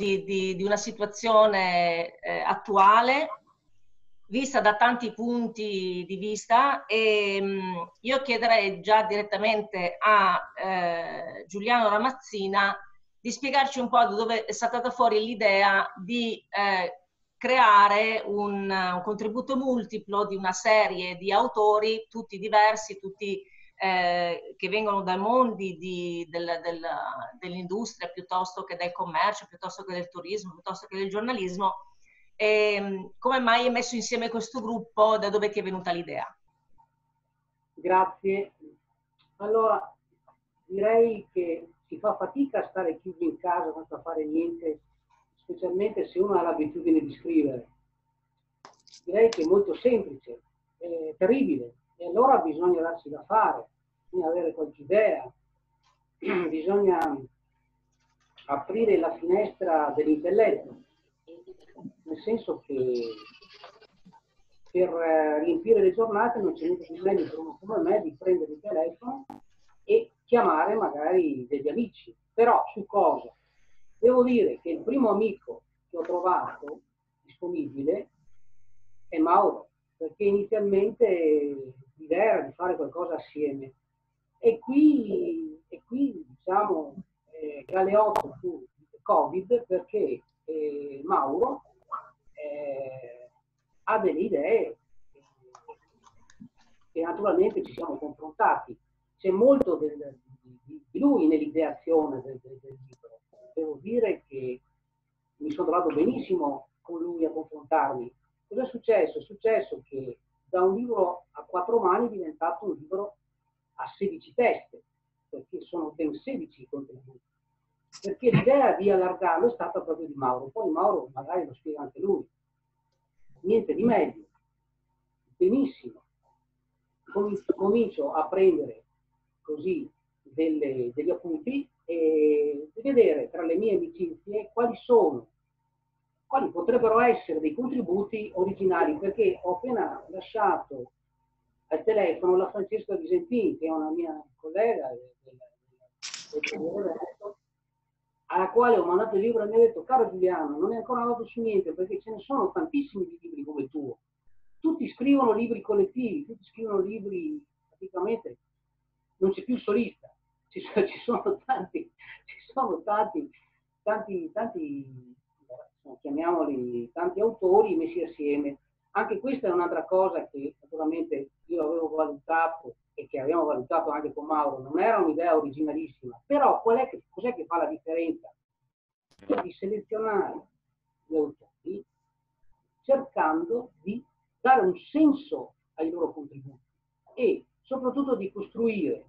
di, di, di una situazione eh, attuale vista da tanti punti di vista e mh, io chiederei già direttamente a eh, Giuliano Ramazzina di spiegarci un po' da dove è stata fuori l'idea di eh, creare un, un, contributo multiplo di una serie di autori, tutti diversi, tutti eh, che vengono dai mondi di, del, del, dell'industria piuttosto che del commercio, piuttosto che del turismo, piuttosto che del giornalismo. E, ehm, come mai hai messo insieme questo gruppo? Da dove ti è venuta l'idea? Grazie. Allora, direi che si fa fatica a stare chiusi in casa senza fare niente, specialmente se uno ha l'abitudine di scrivere. Direi che è molto semplice, è terribile, e allora bisogna darsi da fare, bisogna avere qualche idea, bisogna aprire la finestra dell'intelletto, nel senso che per eh, riempire le giornate non c'è niente di meglio per uno come me di prendere il telefono e chiamare magari degli amici. Però su cosa? Devo dire che il primo amico che ho trovato disponibile è Mauro, perché inizialmente l'idea di fare qualcosa assieme. E qui, e qui diciamo, eh, Galeotto fu Covid perché eh, Mauro eh, ha delle idee e naturalmente ci siamo confrontati. C'è molto del, di, di, lui nell'ideazione del, del, del libro. Devo dire che mi sono trovato benissimo con lui a confrontarmi. Cosa è successo? È successo che da un libro a quattro mani è diventato un libro a 16 teste, perché sono ben 16 contenuti. Perché l'idea di allargarlo è stata proprio di Mauro. Poi Mauro magari lo spiega anche lui. Niente di meglio. Benissimo. Comincio, comincio a prendere così delle, degli appunti e vedere tra le mie amicizie quali sono quali potrebbero essere dei contributi originali, perché ho appena lasciato al telefono la Francesca Visentini, che è una mia collega alla quale ho mandato il libro e mi ha detto, caro Giuliano, non è ancora andato su niente, perché ce ne sono tantissimi di libri come il tuo. Tutti scrivono libri collettivi, tutti scrivono libri, praticamente, non c'è più il solista, ci sono tanti, ci sono tanti, tanti, tanti chiamiamoli tanti autori messi assieme. Anche questa è un'altra cosa che naturalmente io avevo valutato e che abbiamo valutato anche con Mauro, non era un'idea originalissima, però qual è che, cos'è che fa la differenza? È di selezionare gli autori cercando di dare un senso ai loro contributi e soprattutto di costruire,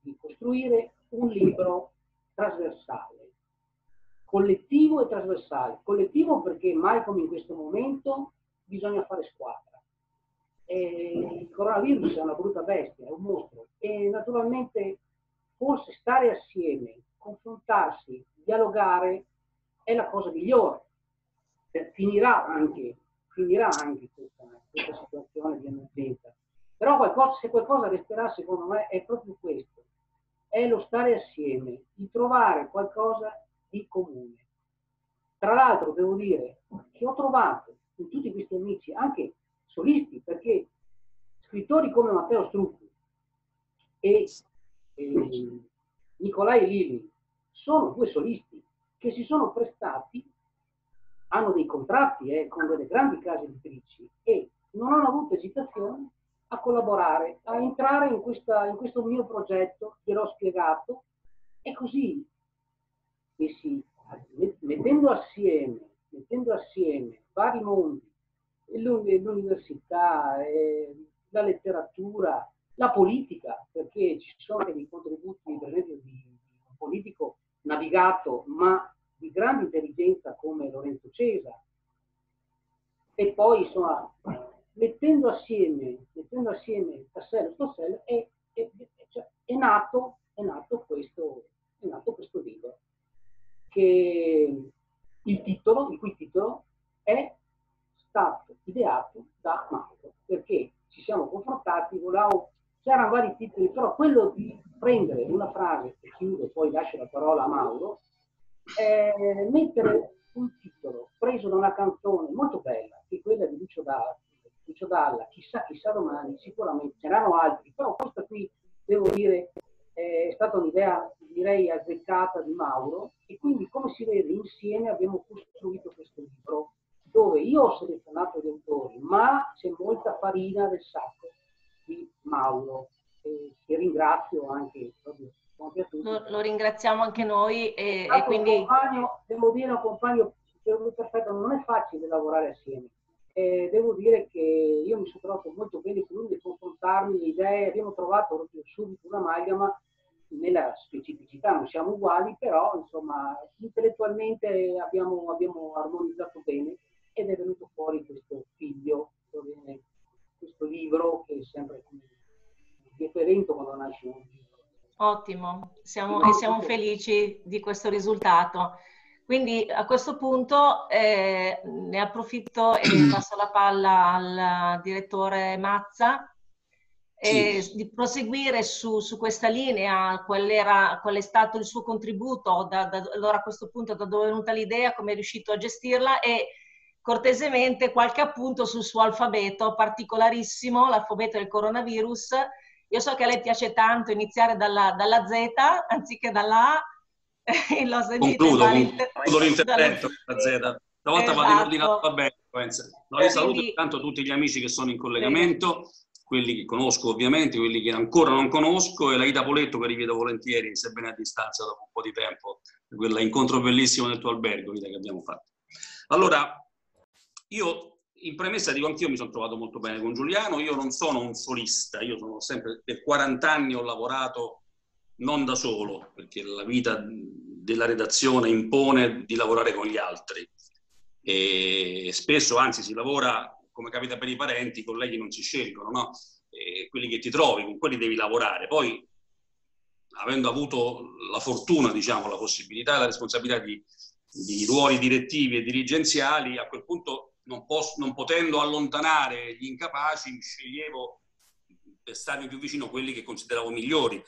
di costruire un libro trasversale collettivo e trasversale. Collettivo perché mai come in questo momento bisogna fare squadra. E il coronavirus è una brutta bestia, è un mostro e naturalmente forse stare assieme, confrontarsi, dialogare è la cosa migliore. Finirà anche, finirà anche questa, questa situazione di emergenza. Però qualcosa, se qualcosa resterà, secondo me, è proprio questo. È lo stare assieme, di trovare qualcosa di comune. Tra l'altro devo dire che ho trovato in tutti questi amici anche solisti, perché scrittori come Matteo Strucchi e eh, Nicolai Lili sono due solisti che si sono prestati, hanno dei contratti eh, con delle grandi case editrici e non hanno avuto esitazione a collaborare, a entrare in, questa, in questo mio progetto, gliel'ho spiegato e così che si, mettendo assieme, mettendo assieme vari mondi, l'università, la letteratura, la politica, perché ci sono dei contributi, per esempio, di un politico navigato, ma di grande intelligenza come Lorenzo Cesa. E poi, insomma, mettendo assieme, mettendo assieme tassello e tassello, è, è, cioè, è, nato, è, nato questo, è nato questo libro che il titolo, il cui titolo è stato ideato da Mauro, perché ci siamo confrontati, volevamo, c'erano vari titoli, però quello di prendere una frase, e chiudo, poi lascio la parola a Mauro, eh, mettere un titolo preso da una canzone molto bella, che è quella di Lucio Dalla, Lucio Dalla chissà, chissà domani, sicuramente ce n'erano altri, però questa qui, devo dire, è stata un'idea, direi, azzeccata di Mauro, e quindi, come si vede, insieme abbiamo costruito questo libro, dove io ho selezionato gli autori, ma c'è molta farina del sacco di Mauro, eh, che ringrazio anche proprio lo, lo, ringraziamo anche noi e, e quindi... Compagno, devo dire compagno perfetto, non è facile lavorare assieme. Eh, devo dire che io mi sono trovato molto bene con lui nel confrontarmi le idee, abbiamo trovato proprio subito una amalgama nella specificità, non siamo uguali, però insomma intellettualmente abbiamo, abbiamo armonizzato bene ed è venuto fuori questo figlio, questo libro che è sempre evento quando nasce un libro. Ottimo, siamo, e siamo felici di questo risultato. Quindi a questo punto eh, ne approfitto e passo la palla al direttore Mazza sì. di proseguire su, su, questa linea, qual, era, qual è stato il suo contributo, da, da, allora a questo punto da dove è venuta l'idea, come è riuscito a gestirla e cortesemente qualche appunto sul suo alfabeto particolarissimo, l'alfabeto del coronavirus, io so che a lei piace tanto iniziare dalla, dalla Z anziché dalla A. L'ho sentito concludo, concludo l'intervento la Z. Stavolta esatto. vado in ordine alfabetico. No, io saluto Quindi... intanto tutti gli amici che sono in collegamento, quelli che conosco ovviamente, quelli che ancora non conosco e la Ida Poletto che rivedo volentieri, sebbene a distanza dopo un po' di tempo, quell'incontro bellissimo nel tuo albergo, Ida, che abbiamo fatto. Allora, io in premessa dico anch'io mi sono trovato molto bene con Giuliano, io non sono un solista, io sono sempre, per 40 anni ho lavorato non da solo, perché la vita della redazione impone di lavorare con gli altri e spesso anzi si lavora come capita per i parenti, i colleghi non si scelgono, no? Quelli che ti trovi, con quelli devi lavorare. Poi, avendo avuto la fortuna, diciamo, la possibilità e la responsabilità di, di ruoli direttivi e dirigenziali, a quel punto non, posso, non potendo allontanare gli incapaci, sceglievo per starmi più vicino quelli che consideravo migliori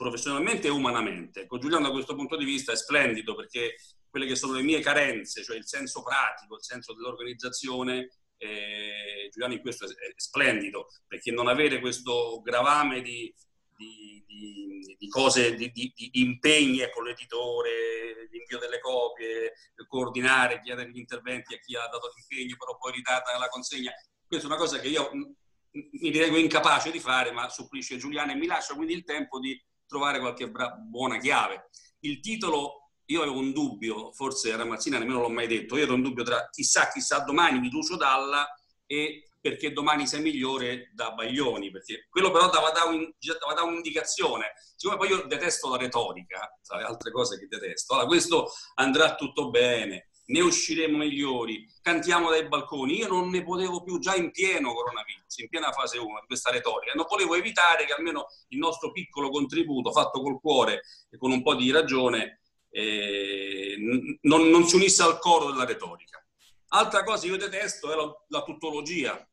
professionalmente e umanamente. Con Giuliano da questo punto di vista è splendido perché quelle che sono le mie carenze, cioè il senso pratico, il senso dell'organizzazione, eh, Giuliano in questo è, splendido perché non avere questo gravame di, di, di, di cose, di, impegni, ecco, l'editore, l'invio delle copie, coordinare, chiedere gli interventi a chi ha dato l'impegno, però poi ritarda nella consegna. Questa è una cosa che io mi ritengo incapace di fare, ma supplisce Giuliano e mi lascia quindi il tempo di trovare qualche bra- buona chiave. Il titolo, io avevo un dubbio, forse Ramazzina nemmeno l'ho mai detto, io ero un dubbio tra chissà, chissà domani di Lucio Dalla e perché domani sei migliore da Baglioni, perché quello però dava da, un, dava da un'indicazione. Siccome poi io detesto la retorica, tra le altre cose che detesto, allora questo andrà tutto bene, ne usciremo migliori, cantiamo dai balconi. Io non ne potevo più già in pieno coronavirus, in piena fase 1 di questa retorica. Non volevo evitare che almeno il nostro piccolo contributo, fatto col cuore e con un po' di ragione, eh, non, non si unisse al coro della retorica. Altra cosa che io detesto è la, la tuttologia,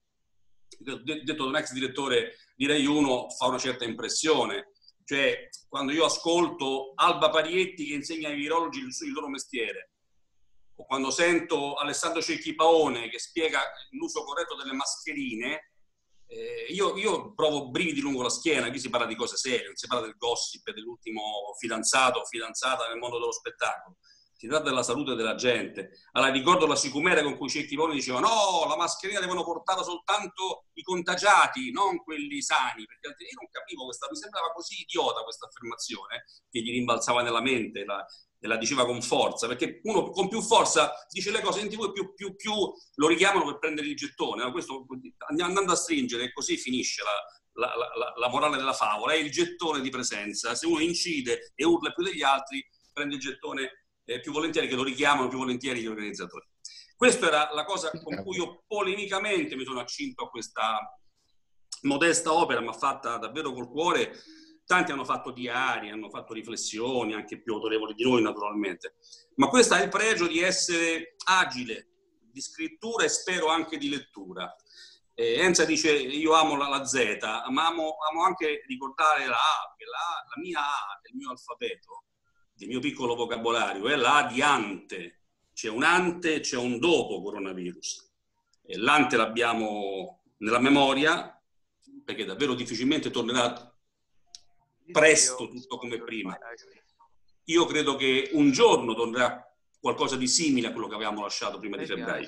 detto da un ex direttore di Rai 1 fa una certa impressione. Cioè, quando io ascolto Alba Parietti che insegna ai virologi il, il loro mestiere, o quando sento Alessandro Cecchi Paone che spiega l'uso corretto delle mascherine, eh, io, io, provo brividi lungo la schiena, qui si parla di cose serie, non si parla del gossip dell'ultimo fidanzato o fidanzata nel mondo dello spettacolo si tratta della salute della gente. Allora ricordo la sicumera con cui Cecchi Poni diceva no, la mascherina devono portare soltanto i contagiati, non quelli sani, perché io non capivo questa, mi sembrava così idiota questa affermazione che gli rimbalzava nella mente la, la diceva con forza, perché uno con più forza dice le cose in tv e più, più, più lo richiamano per prendere il gettone. No? Questo, andando a stringere, e così finisce la, la, la, la, morale della favola, è il gettone di presenza. Se uno incide e urla più degli altri, prende il gettone eh, più volentieri che lo richiamano, più volentieri gli organizzatori. Questa era la cosa con cui io polemicamente mi sono accinto a questa modesta opera, ma fatta davvero col cuore. Tanti hanno fatto diari, hanno fatto riflessioni, anche più autorevoli di noi naturalmente. Ma questo ha il pregio di essere agile, di scrittura e spero anche di lettura. Eh, Enza dice io amo la, la Z, ma amo, amo, anche ricordare la A, perché la, la mia A del mio alfabeto del mio piccolo vocabolario, è la di ante. C'è un ante, c'è un dopo coronavirus. E l'ante l'abbiamo nella memoria, perché davvero difficilmente tornerà presto tutto come prima. Io credo che un giorno tornerà qualcosa di simile a quello che avevamo lasciato prima di febbraio.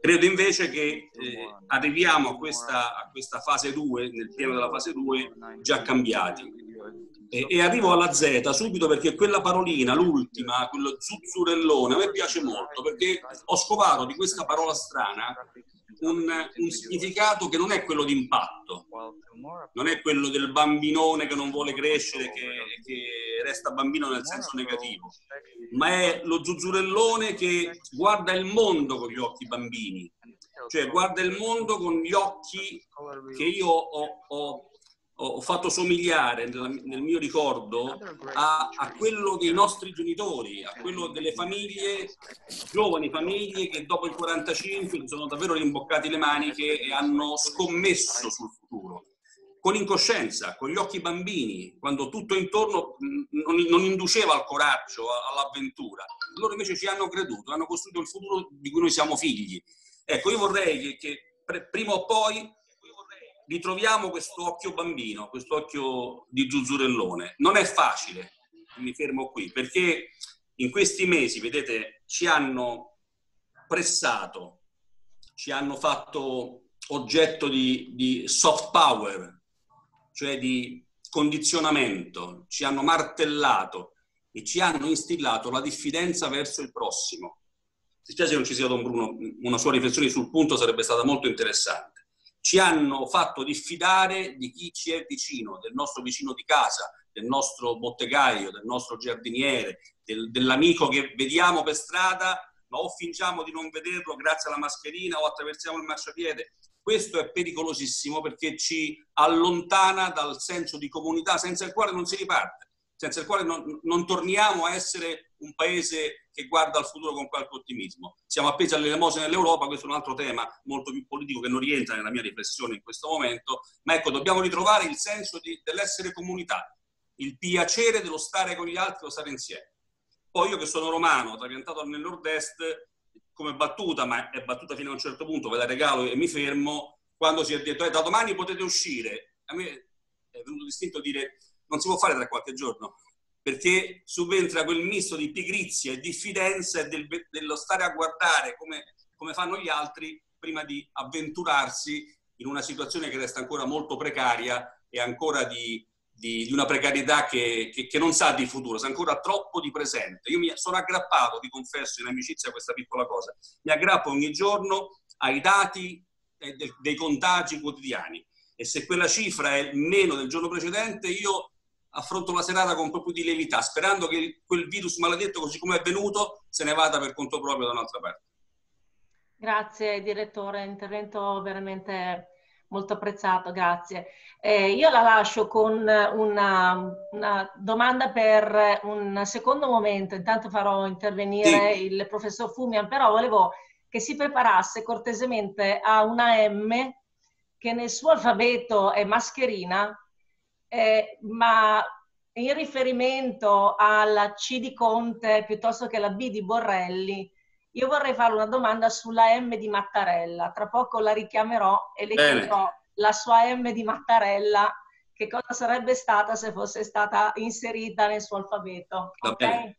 Credo invece che eh, arriviamo a questa, a questa fase 2, nel pieno della fase 2, già cambiati. E, e, arrivo alla Z subito perché quella parolina, l'ultima, quello zuzzurellone, a me piace molto perché ho scovato di questa parola strana un, un significato che non è quello di impatto, non è quello del bambinone che non vuole crescere, che, che resta bambino nel senso negativo, ma è lo zuzzurellone che guarda il mondo con gli occhi bambini, cioè guarda il mondo con gli occhi che io ho, ho ho fatto somigliare nel, mio ricordo a, a, quello dei nostri genitori, a quello delle famiglie, giovani famiglie che dopo il 45 sono davvero rimboccati le maniche e hanno scommesso sul futuro. Con incoscienza, con gli occhi bambini, quando tutto intorno non, non induceva al coraggio, all'avventura. Loro invece ci hanno creduto, hanno costruito il futuro di cui noi siamo figli. Ecco, io vorrei che, che prima o poi ritroviamo questo occhio bambino, questo occhio di zuzzurellone. Non è facile, mi fermo qui, perché in questi mesi, vedete, ci hanno pressato, ci hanno fatto oggetto di, di soft power, cioè di condizionamento, ci hanno martellato e ci hanno instillato la diffidenza verso il prossimo. Se spiace non ci sia Don Bruno, una sua riflessione sul punto sarebbe stata molto interessante ci hanno fatto diffidare di chi ci è vicino, del nostro vicino di casa, del nostro bottegaio, del nostro giardiniere, del, dell'amico che vediamo per strada, ma o fingiamo di non vederlo grazie alla mascherina o attraversiamo il marciapiede. Questo è pericolosissimo perché ci allontana dal senso di comunità senza il quale non si riparte senza il quale non, non, torniamo a essere un paese che guarda al futuro con qualche ottimismo. Siamo appesi alle elemosine nell'Europa, questo è un altro tema molto più politico che non rientra nella mia riflessione in questo momento, ma ecco, dobbiamo ritrovare il senso di, dell'essere comunità, il piacere dello stare con gli altri, dello stare insieme. Poi io che sono romano, trapiantato nel nord-est, come battuta, ma è battuta fino a un certo punto, ve la regalo e mi fermo, quando si è detto, eh, da domani potete uscire, a me è venuto distinto dire non si può fare tra qualche giorno, perché subentra quel misto di pigrizia e diffidenza e del, dello stare a guardare come, come fanno gli altri prima di avventurarsi in una situazione che resta ancora molto precaria e ancora di, di, di una precarietà che, che, che, non sa di futuro, sa ancora troppo di presente. Io mi sono aggrappato, vi confesso, in amicizia a questa piccola cosa. Mi aggrappo ogni giorno ai dati eh, dei contagi quotidiani e se quella cifra è meno del giorno precedente, io affronto la serata con più di levità, sperando che quel virus maledetto, così come è venuto, se ne vada per conto proprio da un'altra parte. Grazie direttore, intervento veramente molto apprezzato, grazie. Eh, io la lascio con una, una, domanda per un secondo momento, intanto farò intervenire sì. il professor Fumian, però volevo che si preparasse cortesemente a una M che nel suo alfabeto è mascherina, eh, ma in riferimento alla C di Conte piuttosto che alla B di Borrelli, io vorrei fare una domanda sulla M di Mattarella. Tra poco la richiamerò e le chiederò la sua M di Mattarella, che cosa sarebbe stata se fosse stata inserita nel suo alfabeto. Okay?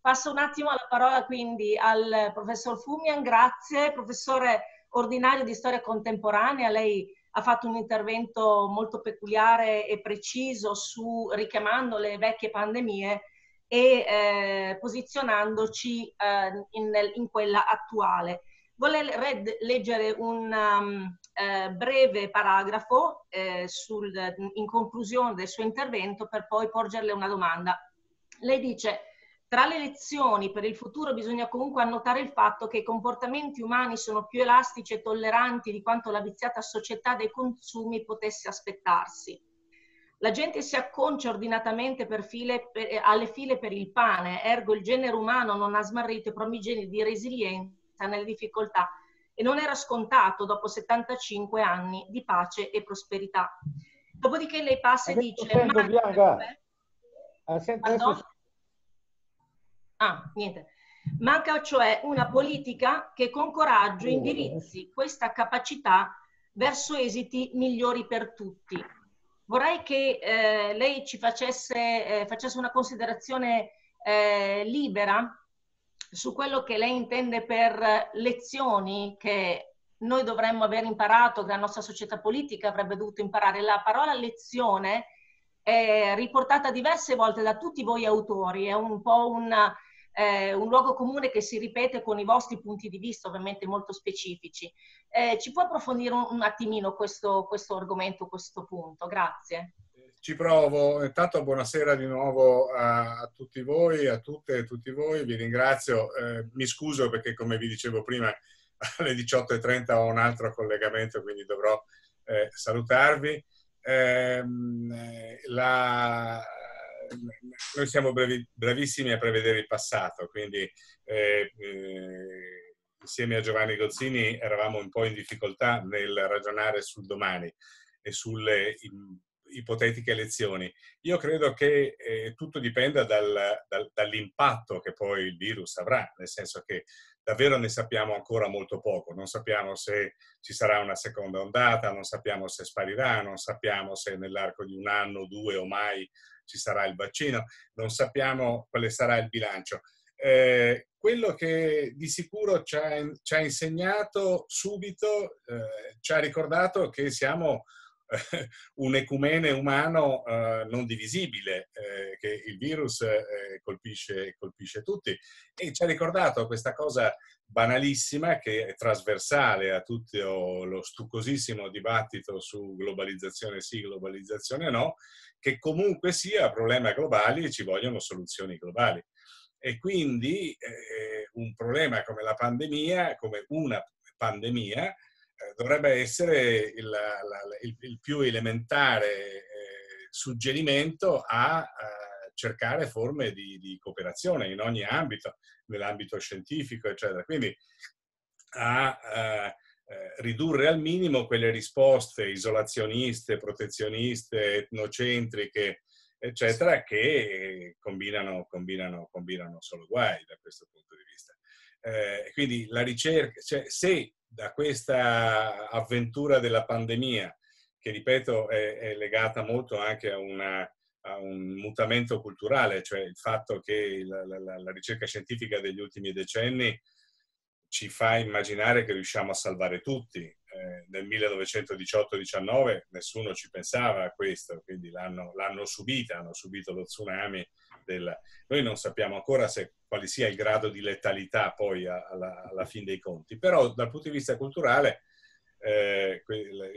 Passo un attimo la parola quindi al professor Fumian. Grazie, professore ordinario di storia contemporanea. Lei ha fatto un intervento molto peculiare e preciso su richiamando le vecchie pandemie e eh, posizionandoci eh, in, in, quella attuale. Vorrei leggere un um, eh, breve paragrafo eh, sul, in conclusione del suo intervento per poi porgerle una domanda. Lei dice tra le lezioni per il futuro bisogna comunque annotare il fatto che i comportamenti umani sono più elastici e tolleranti di quanto la viziata società dei consumi potesse aspettarsi. La gente si acconcia ordinatamente per file, per, eh, alle file per il pane, ergo il genere umano non ha smarrito i promigeni di resilienza nelle difficoltà e non era scontato dopo 75 anni di pace e prosperità. Dopodiché lei passa e dice... Sento, Bianca, Uh, ah, niente. Manca cioè una politica che con coraggio indirizzi questa capacità verso esiti migliori per tutti. Vorrei che eh, lei ci facesse, eh, facesse una considerazione eh, libera su quello che lei intende per lezioni che noi dovremmo aver imparato, che la nostra società politica avrebbe dovuto imparare. La parola lezione è riportata diverse volte da tutti voi autori, è un po' una, eh, un luogo comune che si ripete con i vostri punti di vista, ovviamente molto specifici. Eh, ci può approfondire un, un attimino questo, questo argomento, questo punto? Grazie. Ci provo. Intanto buonasera di nuovo a, a tutti voi, a tutte e tutti voi. Vi ringrazio. Eh, mi scuso perché, come vi dicevo prima, alle 18.30 ho un altro collegamento, quindi dovrò eh, salutarvi. Ehm, eh, la, noi siamo bravi, bravissimi a prevedere il passato, quindi eh, eh, insieme a Giovanni Gozzini eravamo un po' in difficoltà nel ragionare sul domani e sulle ipotetiche elezioni. Io credo che eh, tutto dipenda dal, dal, dall'impatto che poi il virus avrà, nel senso che davvero ne sappiamo ancora molto poco. Non sappiamo se ci sarà una seconda ondata, non sappiamo se sparirà, non sappiamo se nell'arco di un anno, due o mai ci sarà il vaccino, non sappiamo quale sarà il bilancio. Eh, quello che di sicuro ci ha, ci ha insegnato subito, eh, ci ha ricordato che siamo un ecumene umano uh, non divisibile, eh, che il virus eh, colpisce, colpisce, tutti. E ci ha ricordato questa cosa banalissima che è trasversale a tutto lo stucosissimo dibattito su globalizzazione sì, globalizzazione no, che comunque sia problema globali e ci vogliono soluzioni globali. E quindi eh, un problema come la pandemia, come una pandemia, dovrebbe essere il, la, il, il più elementare eh, suggerimento a, cercare forme di, di, cooperazione in ogni ambito, nell'ambito scientifico, eccetera. Quindi a, a eh, ridurre al minimo quelle risposte isolazioniste, protezioniste, etnocentriche, eccetera, che combinano, combinano, combinano solo guai da questo punto di vista. Eh, quindi la ricerca, cioè, se da questa avventura della pandemia, che ripeto è, è legata molto anche a, una, a, un mutamento culturale, cioè il fatto che la, la, la ricerca scientifica degli ultimi decenni ci fa immaginare che riusciamo a salvare tutti. Eh, nel 1918-19 nessuno ci pensava a questo, quindi l'hanno, l'hanno subita, hanno subito lo tsunami del... Noi non sappiamo ancora se, quale sia il grado di letalità poi alla, alla fine dei conti, però dal punto di vista culturale eh,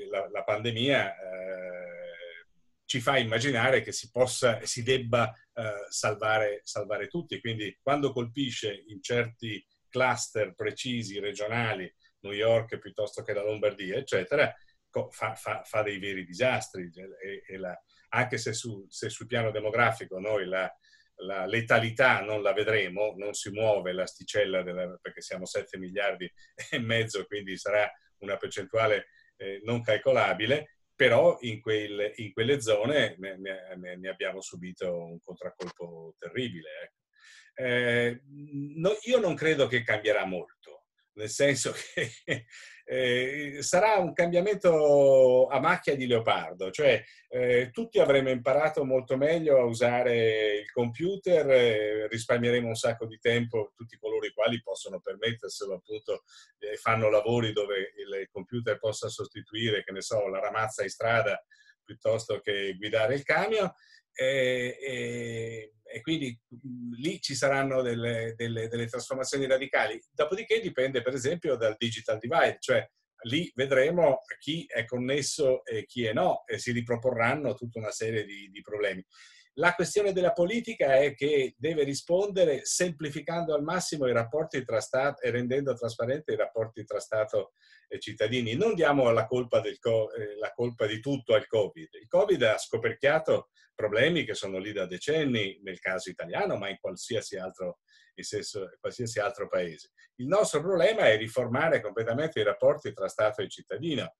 la, la, pandemia eh, ci fa immaginare che si possa e si debba eh, salvare, salvare tutti, quindi quando colpisce in certi cluster precisi, regionali, New York piuttosto che la Lombardia, eccetera, fa, fa, fa dei veri disastri. E, e la, anche se, su, se, sul piano demografico noi la, la letalità non la vedremo, non si muove l'asticella della, perché siamo 7 miliardi e mezzo, quindi sarà una percentuale eh, non calcolabile, però in, quel, in quelle zone ne, ne, ne, abbiamo subito un contraccolpo terribile. Ecco. Eh, no, io non credo che cambierà molto, nel senso che eh, sarà un cambiamento a macchia di leopardo, cioè eh, tutti avremo imparato molto meglio a usare il computer, eh, risparmieremo un sacco di tempo, tutti coloro i quali possono permetterselo appunto e fanno lavori dove il computer possa sostituire, che ne so, la ramazza in strada piuttosto che guidare il camion. E, e, e, quindi lì ci saranno delle, delle, delle, trasformazioni radicali. Dopodiché dipende per esempio dal digital divide, cioè lì vedremo chi è connesso e chi è no e si riproporranno tutta una serie di, di problemi. La questione della politica è che deve rispondere semplificando al massimo i rapporti tra Stato e rendendo trasparenti i rapporti tra Stato e cittadini. Non diamo la colpa, del, eh, la colpa di tutto al Covid. Il Covid ha scoperchiato problemi che sono lì da decenni nel caso italiano, ma in qualsiasi altro, in senso, qualsiasi altro paese. Il nostro problema è riformare completamente i rapporti tra Stato e cittadino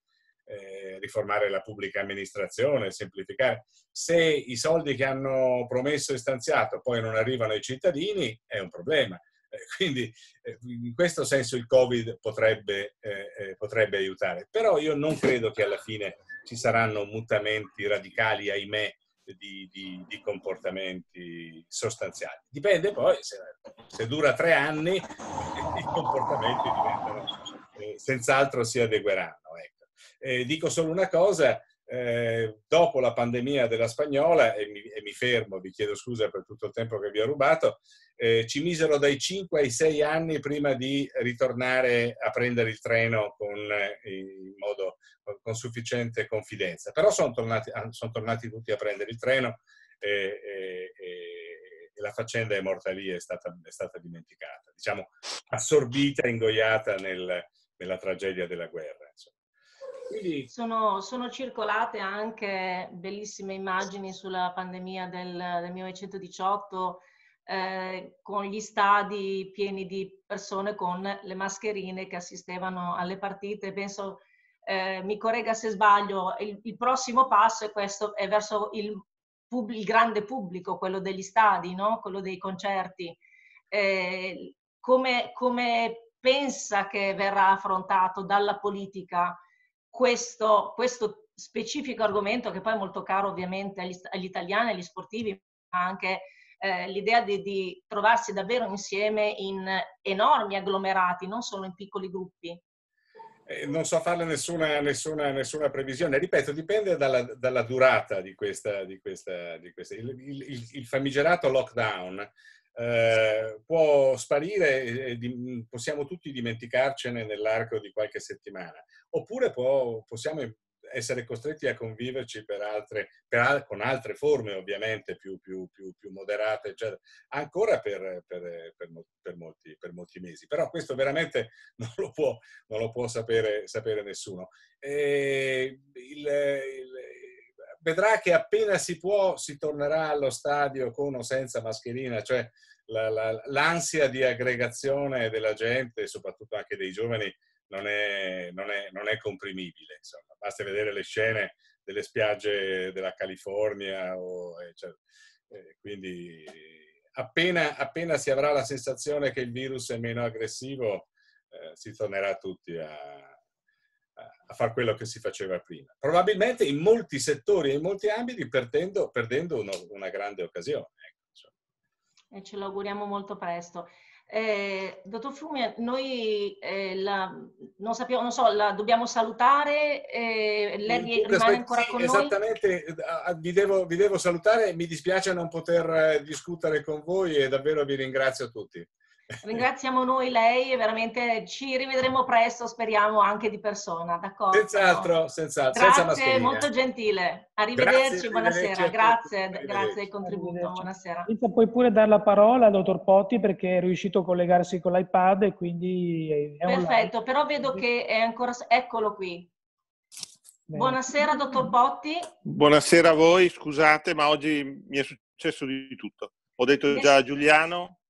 eh, riformare la pubblica amministrazione, semplificare. Se i soldi che hanno promesso e stanziato poi non arrivano ai cittadini, è un problema. Eh, quindi eh, in questo senso il Covid potrebbe, eh, potrebbe aiutare. Però io non credo che alla fine ci saranno mutamenti radicali, ahimè, di, di, di, comportamenti sostanziali. Dipende poi, se, se, dura tre anni, i comportamenti diventano, eh, senz'altro si adegueranno. Ecco. Eh, dico solo una cosa, eh, dopo la pandemia della spagnola, e mi, e mi, fermo, vi chiedo scusa per tutto il tempo che vi ho rubato, eh, ci misero dai 5 ai 6 anni prima di ritornare a prendere il treno con, eh, modo, con sufficiente confidenza. Però sono tornati, sono tornati, tutti a prendere il treno e, e, e la faccenda è morta lì, è stata, è stata dimenticata, diciamo assorbita, ingoiata nel, nella tragedia della guerra. Insomma. Quindi... Sono, sono, circolate anche bellissime immagini sulla pandemia del, del 1918 eh, con gli stadi pieni di persone con le mascherine che assistevano alle partite. Penso, eh, mi corregga se sbaglio, il, il, prossimo passo è, questo, è verso il, pub, il, grande pubblico, quello degli stadi, no? quello dei concerti. Eh, come, come pensa che verrà affrontato dalla politica questo, questo specifico argomento che poi è molto caro ovviamente agli, agli italiani, agli sportivi, ma anche eh, l'idea di, di, trovarsi davvero insieme in enormi agglomerati, non solo in piccoli gruppi. Eh, non so farle nessuna, nessuna, nessuna, previsione, ripeto, dipende dalla, dalla durata di questa, di questa, di questa. Il, il, il, famigerato lockdown eh, può sparire e di, possiamo tutti dimenticarcene nell'arco di qualche settimana, oppure può, possiamo essere costretti a conviverci per altre, per, con altre forme ovviamente più, più, più, più moderate, eccetera, ancora per, per, molti, per molti mesi. Però questo veramente non lo può, non lo può sapere, sapere nessuno. Il, il, vedrà che appena si può si tornerà allo stadio con o senza mascherina, cioè la, la, l'ansia di aggregazione della gente, soprattutto anche dei giovani, non è, non è, non è comprimibile. Insomma. Basta vedere le scene delle spiagge della California. O, cioè, eh, quindi appena, appena, si avrà la sensazione che il virus è meno aggressivo, eh, si tornerà tutti a, a fare quello che si faceva prima. Probabilmente in molti settori e in molti ambiti perdendo, perdendo uno, una grande occasione. Ecco, e ce lo auguriamo molto presto. Eh, dottor Flumi, noi eh, la, non sappiamo, non so, la dobbiamo salutare, eh, lei rimane aspetta, ancora sì, con esattamente, noi? Esattamente, vi devo, vi devo salutare, mi dispiace non poter eh, discutere con voi e davvero vi ringrazio tutti. Ringraziamo noi lei e veramente ci rivedremo presto, speriamo anche di persona, d'accordo? Senz'altro, senz'altro. Grazie, senza molto gentile. Arrivederci, grazie, buonasera. Grazie, grazie del contributo, buonasera. Puoi pure dare la parola al dottor Potti perché è riuscito a collegarsi con l'iPad e quindi è Perfetto, però vedo che è ancora... Eccolo qui. Bene. Buonasera, dottor Potti. Buonasera a voi, scusate, ma oggi mi è successo di tutto. Ho detto già a Giuliano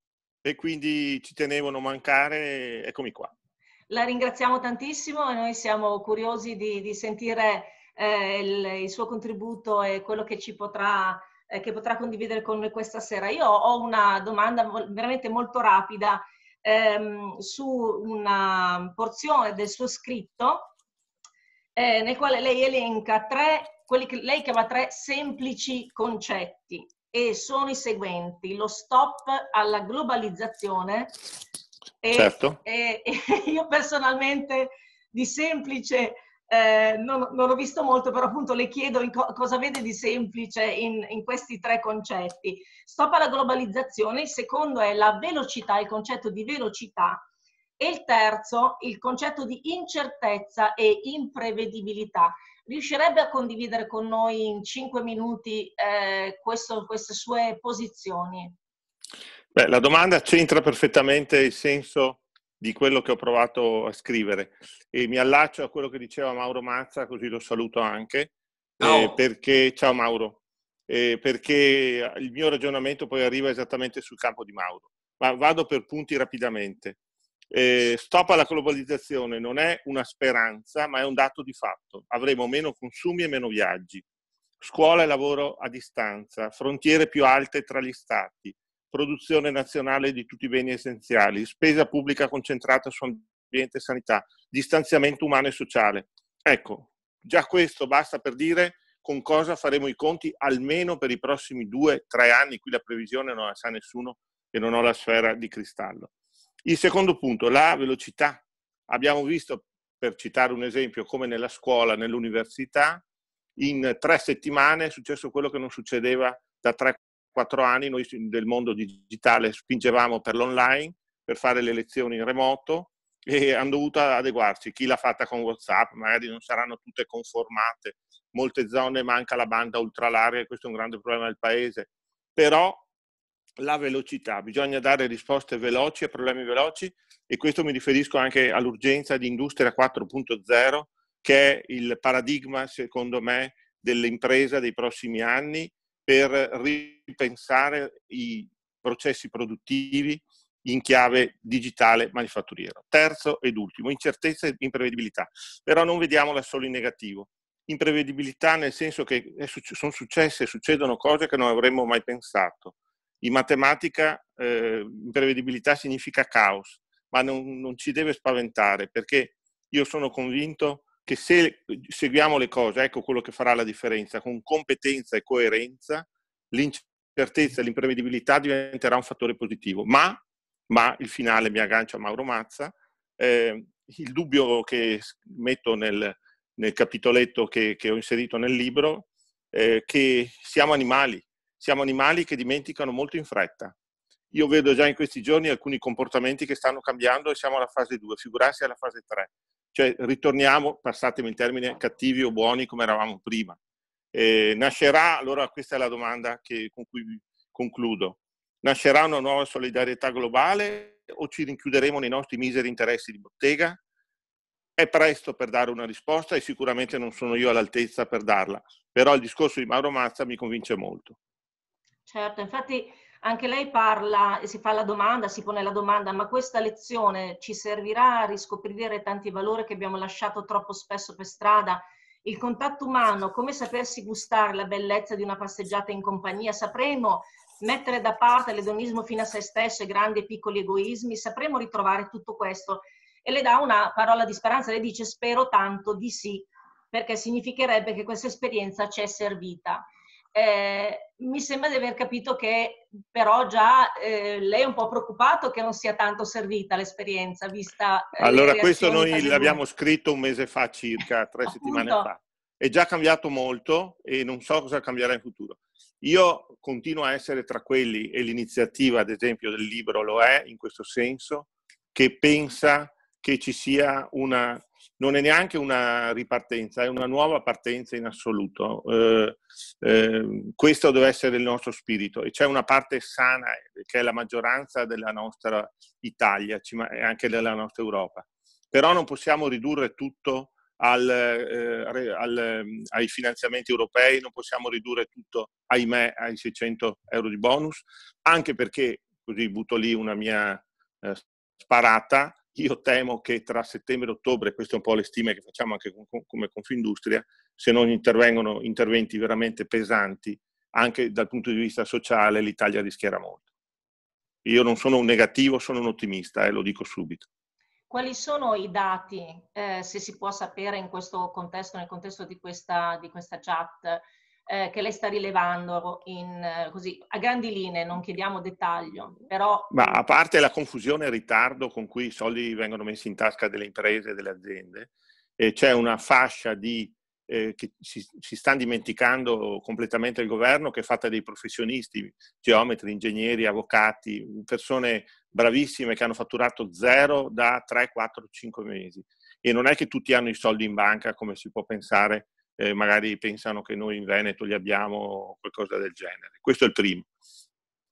e quindi ci tenevo a mancare, eccomi qua. La ringraziamo tantissimo e noi siamo curiosi di, di sentire eh, il, il, suo contributo e quello che ci potrà, eh, che potrà condividere con noi questa sera. Io ho una domanda veramente molto rapida ehm, su una porzione del suo scritto eh, nel quale lei elenca tre, quelli che lei chiama tre semplici concetti e sono i seguenti, lo stop alla globalizzazione e, certo. e, e io personalmente di semplice eh, non, non, ho visto molto, però appunto le chiedo co- cosa vede di semplice in, in, questi tre concetti. Stop alla globalizzazione, il secondo è la velocità, il concetto di velocità e il terzo il concetto di incertezza e imprevedibilità riuscirebbe a condividere con noi in cinque minuti eh, questo, queste sue posizioni? Beh, la domanda c'entra perfettamente il senso di quello che ho provato a scrivere e mi allaccio a quello che diceva Mauro Mazza, così lo saluto anche, oh. eh, perché, ciao Mauro, eh, perché il mio ragionamento poi arriva esattamente sul campo di Mauro. Ma vado per punti rapidamente. Eh, stop alla globalizzazione non è una speranza, ma è un dato di fatto. Avremo meno consumi e meno viaggi. Scuola e lavoro a distanza, frontiere più alte tra gli stati, produzione nazionale di tutti i beni essenziali, spesa pubblica concentrata su ambiente e sanità, distanziamento umano e sociale. Ecco, già questo basta per dire con cosa faremo i conti almeno per i prossimi due, tre anni. Qui la previsione non la sa nessuno e non ho la sfera di cristallo. Il secondo punto, la velocità. Abbiamo visto, per citare un esempio, come nella scuola, nell'università, in tre settimane è successo quello che non succedeva da tre quattro anni noi del mondo digitale spingevamo per l'online, per fare le lezioni in remoto e hanno dovuto adeguarsi. Chi l'ha fatta con WhatsApp, magari non saranno tutte conformate, molte zone manca la banda ultralarga, questo è un grande problema del paese, però la velocità, bisogna dare risposte veloci a problemi veloci e questo mi riferisco anche all'urgenza di Industria 4.0 che è il paradigma, secondo me, dell'impresa dei prossimi anni per ripensare i processi produttivi in chiave digitale manifatturiero. Terzo ed ultimo, incertezza e imprevedibilità. Però non vediamola solo in negativo. Imprevedibilità nel senso che sono successe e succedono cose che non avremmo mai pensato. In matematica eh, imprevedibilità significa caos, ma non, non ci deve spaventare perché io sono convinto che se seguiamo le cose, ecco quello che farà la differenza, con competenza e coerenza, l'incertezza e l'imprevedibilità diventerà un fattore positivo. Ma, ma il finale mi aggancia a Mauro Mazza, eh, il dubbio che metto nel, nel capitoletto che, che, ho inserito nel libro, eh, che siamo animali, siamo animali che dimenticano molto in fretta. Io vedo già in questi giorni alcuni comportamenti che stanno cambiando e siamo alla fase 2, figurarsi alla fase 3. Cioè ritorniamo, passatemi il termine, cattivi o buoni come eravamo prima. Eh, nascerà, allora questa è la domanda che, con cui concludo, nascerà una nuova solidarietà globale o ci rinchiuderemo nei nostri miseri interessi di bottega? È presto per dare una risposta e sicuramente non sono io all'altezza per darla, però il discorso di Mauro Mazza mi convince molto. Certo, infatti anche lei parla e si fa la domanda, si pone la domanda, ma questa lezione ci servirà a riscoprire tanti valori che abbiamo lasciato troppo spesso per strada? Il contatto umano, come sapersi gustare la bellezza di una passeggiata in compagnia? Sapremo mettere da parte l'edonismo fino a se stesso e grandi e piccoli egoismi? Sapremo ritrovare tutto questo? E le dà una parola di speranza, le dice spero tanto di sì, perché significherebbe che questa esperienza ci è servita. Eh, mi sembra di aver capito che però già eh, lei è un po' preoccupato che non sia tanto servita l'esperienza, vista... Eh, allora, questo noi l'abbiamo scritto un mese fa circa, tre settimane fa. È già cambiato molto e non so cosa cambierà in futuro. Io continuo a essere tra quelli, e l'iniziativa, ad esempio, del libro lo è in questo senso, che pensa che ci sia una non è neanche una ripartenza, è una nuova partenza in assoluto. Eh, eh, questo deve essere il nostro spirito e c'è una parte sana che è la maggioranza della nostra Italia e anche della nostra Europa. Però non possiamo ridurre tutto al, eh, al, ai finanziamenti europei, non possiamo ridurre tutto, ahimè, ai 600 euro di bonus, anche perché, così butto lì una mia eh, sparata, io temo che tra settembre e ottobre, queste sono un po' le stime che facciamo anche come Confindustria, se non intervengono interventi veramente pesanti, anche dal punto di vista sociale, l'Italia rischierà molto. Io non sono un negativo, sono un ottimista, eh, lo dico subito. Quali sono i dati, eh, se si può sapere in questo contesto, nel contesto di questa, di questa chat, eh, che lei sta rilevando in, eh, così, a grandi linee, non chiediamo dettaglio, però... Ma a parte la confusione e il ritardo con cui i soldi vengono messi in tasca delle imprese e delle aziende, eh, c'è una fascia di, eh, che si, si stanno dimenticando completamente il governo, che è fatta dei professionisti, geometri, ingegneri, avvocati, persone bravissime che hanno fatturato zero da 3, 4, 5 mesi. E non è che tutti hanno i soldi in banca come si può pensare eh, magari pensano che noi in Veneto li abbiamo qualcosa del genere. Questo è il primo.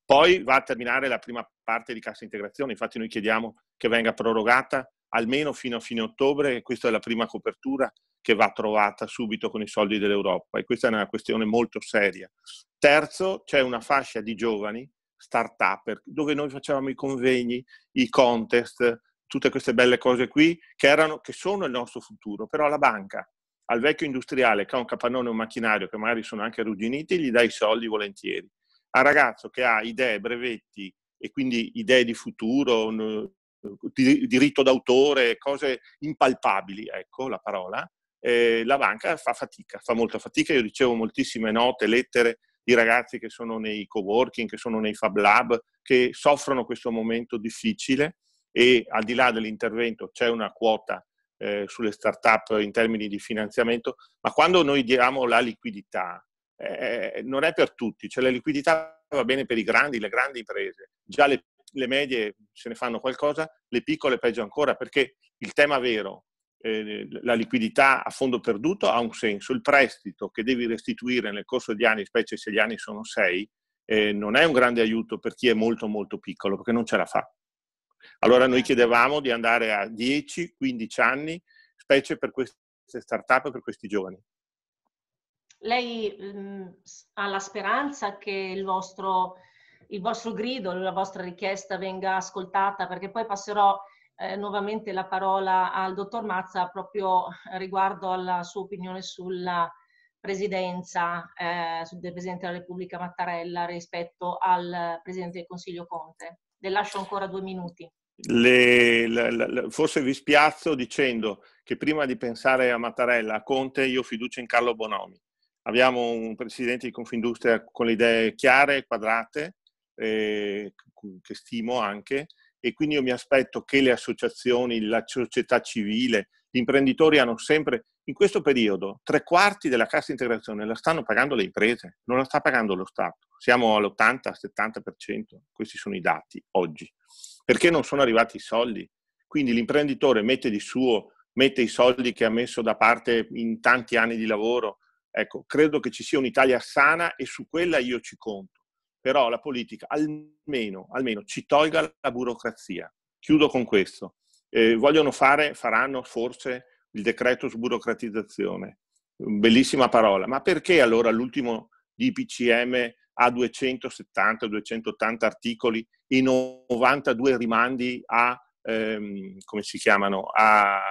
Poi va a terminare la prima parte di cassa integrazione, infatti noi chiediamo che venga prorogata almeno fino a fine ottobre, questa è la prima copertura che va trovata subito con i soldi dell'Europa e questa è una questione molto seria. Terzo, c'è una fascia di giovani start-up dove noi facevamo i convegni, i contest, tutte queste belle cose qui che, erano, che sono il nostro futuro, però la banca al vecchio industriale che ha un capannone e un macchinario che magari sono anche arrugginiti, gli dà i soldi volentieri. Al ragazzo che ha idee, brevetti e quindi idee di futuro, diritto d'autore, cose impalpabili, ecco la parola, eh, la banca fa fatica, fa molta fatica. Io ricevo moltissime note, lettere di ragazzi che sono nei coworking, che sono nei Fab Lab, che soffrono questo momento difficile e al di là dell'intervento c'è una quota eh, sulle start-up in termini di finanziamento, ma quando noi diamo la liquidità, eh, non è per tutti, cioè la liquidità va bene per i grandi, le grandi imprese, già le, le medie se ne fanno qualcosa, le piccole peggio ancora, perché il tema vero eh, la liquidità a fondo perduto ha un senso, il prestito che devi restituire nel corso degli anni, specie se gli anni sono sei, eh, non è un grande aiuto per chi è molto molto piccolo, perché non ce la fa. Allora noi chiedevamo di andare a 10-15 anni, specie per queste start-up, per questi giovani. Lei mh, mm, ha la speranza che il vostro, il vostro grido, la vostra richiesta venga ascoltata, perché poi passerò eh, nuovamente la parola al dottor Mazza proprio riguardo alla sua opinione sulla presidenza eh, del Presidente della Repubblica Mattarella rispetto al Presidente del Consiglio Conte. Le lascio ancora due minuti. Le, la, la, forse vi spiazzo dicendo che prima di pensare a Mattarella, a Conte, io ho fiducia in Carlo Bonomi. Abbiamo un presidente di Confindustria con le idee chiare, quadrate, eh, che stimo anche, e quindi io mi aspetto che le associazioni, la società civile, gli imprenditori hanno sempre, in questo periodo, tre quarti della cassa integrazione la stanno pagando le imprese, non la sta pagando lo Stato. Siamo all'80-70%, questi sono i dati oggi. Perché non sono arrivati i soldi? Quindi l'imprenditore mette di suo, mette i soldi che ha messo da parte in tanti anni di lavoro. Ecco, credo che ci sia un'Italia sana e su quella io ci conto però la politica almeno, almeno ci tolga la burocrazia. Chiudo con questo. Eh, vogliono fare, faranno forse il decreto sburocratizzazione. Bellissima parola, ma perché allora l'ultimo DPCM ha 270-280 articoli e 92 rimandi a, ehm, come si chiamano, a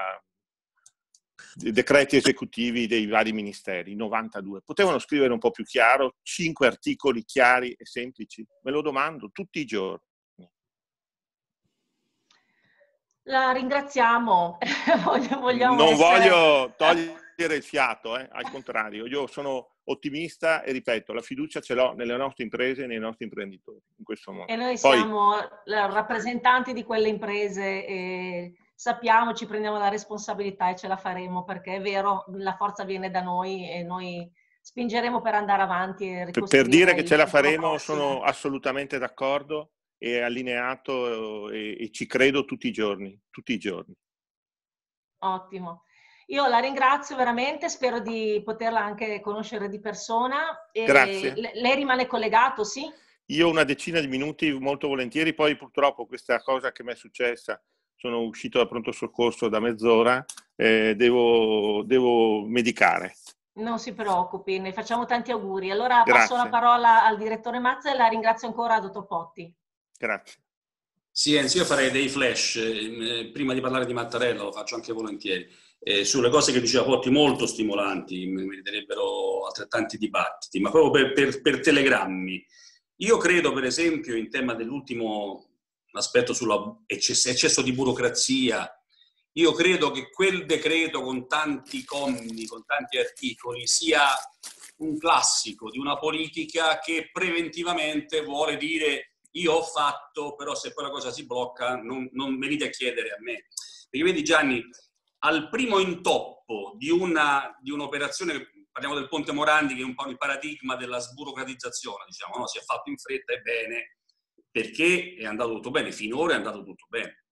decreti esecutivi dei vari ministeri, 92. Potevano scrivere un po' più chiaro, 5 articoli chiari e semplici? Me lo domando tutti i giorni. La ringraziamo. Vogliamo non essere... voglio togliere il fiato, eh? al contrario, io sono ottimista e ripeto, la fiducia ce l'ho nelle nostre imprese e nei nostri imprenditori in questo modo. E noi Poi, siamo rappresentanti di quelle imprese e sappiamo, ci prendiamo la responsabilità e ce la faremo perché è vero, la forza viene da noi e noi spingeremo per andare avanti. E per dire che ce la faremo sono assolutamente d'accordo e allineato e, e ci credo tutti i giorni, tutti i giorni. Ottimo. Io la ringrazio veramente, spero di poterla anche conoscere di persona. E Grazie. Lei rimane collegato, sì? Io una decina di minuti molto volentieri, poi purtroppo questa cosa che mi è successa sono uscito da pronto soccorso da mezz'ora, eh, devo, devo, medicare. Non si preoccupi, ne facciamo tanti auguri. Allora Grazie. passo la parola al direttore Mazza e la ringrazio ancora, dottor Potti. Grazie. Sì, Enzo, io farei dei flash. Eh, prima di parlare di Mattarella, lo faccio anche volentieri. Eh, sulle cose che diceva Potti, molto stimolanti, meriterebbero altrettanti dibattiti, ma proprio per, per, per telegrammi. Io credo, per esempio, in tema dell'ultimo aspetto sull'eccesso di burocrazia. Io credo che quel decreto con tanti commi, con tanti articoli, sia un classico di una politica che preventivamente vuole dire io ho fatto, però se poi la cosa si blocca non, non venite a chiedere a me. Perché vedi Gianni, al primo intoppo di, una, di un'operazione, parliamo del Ponte Morandi, che è un po' il paradigma della sburocratizzazione, diciamo, no? si è fatto in fretta e bene, perché è andato tutto bene, finora è andato tutto bene.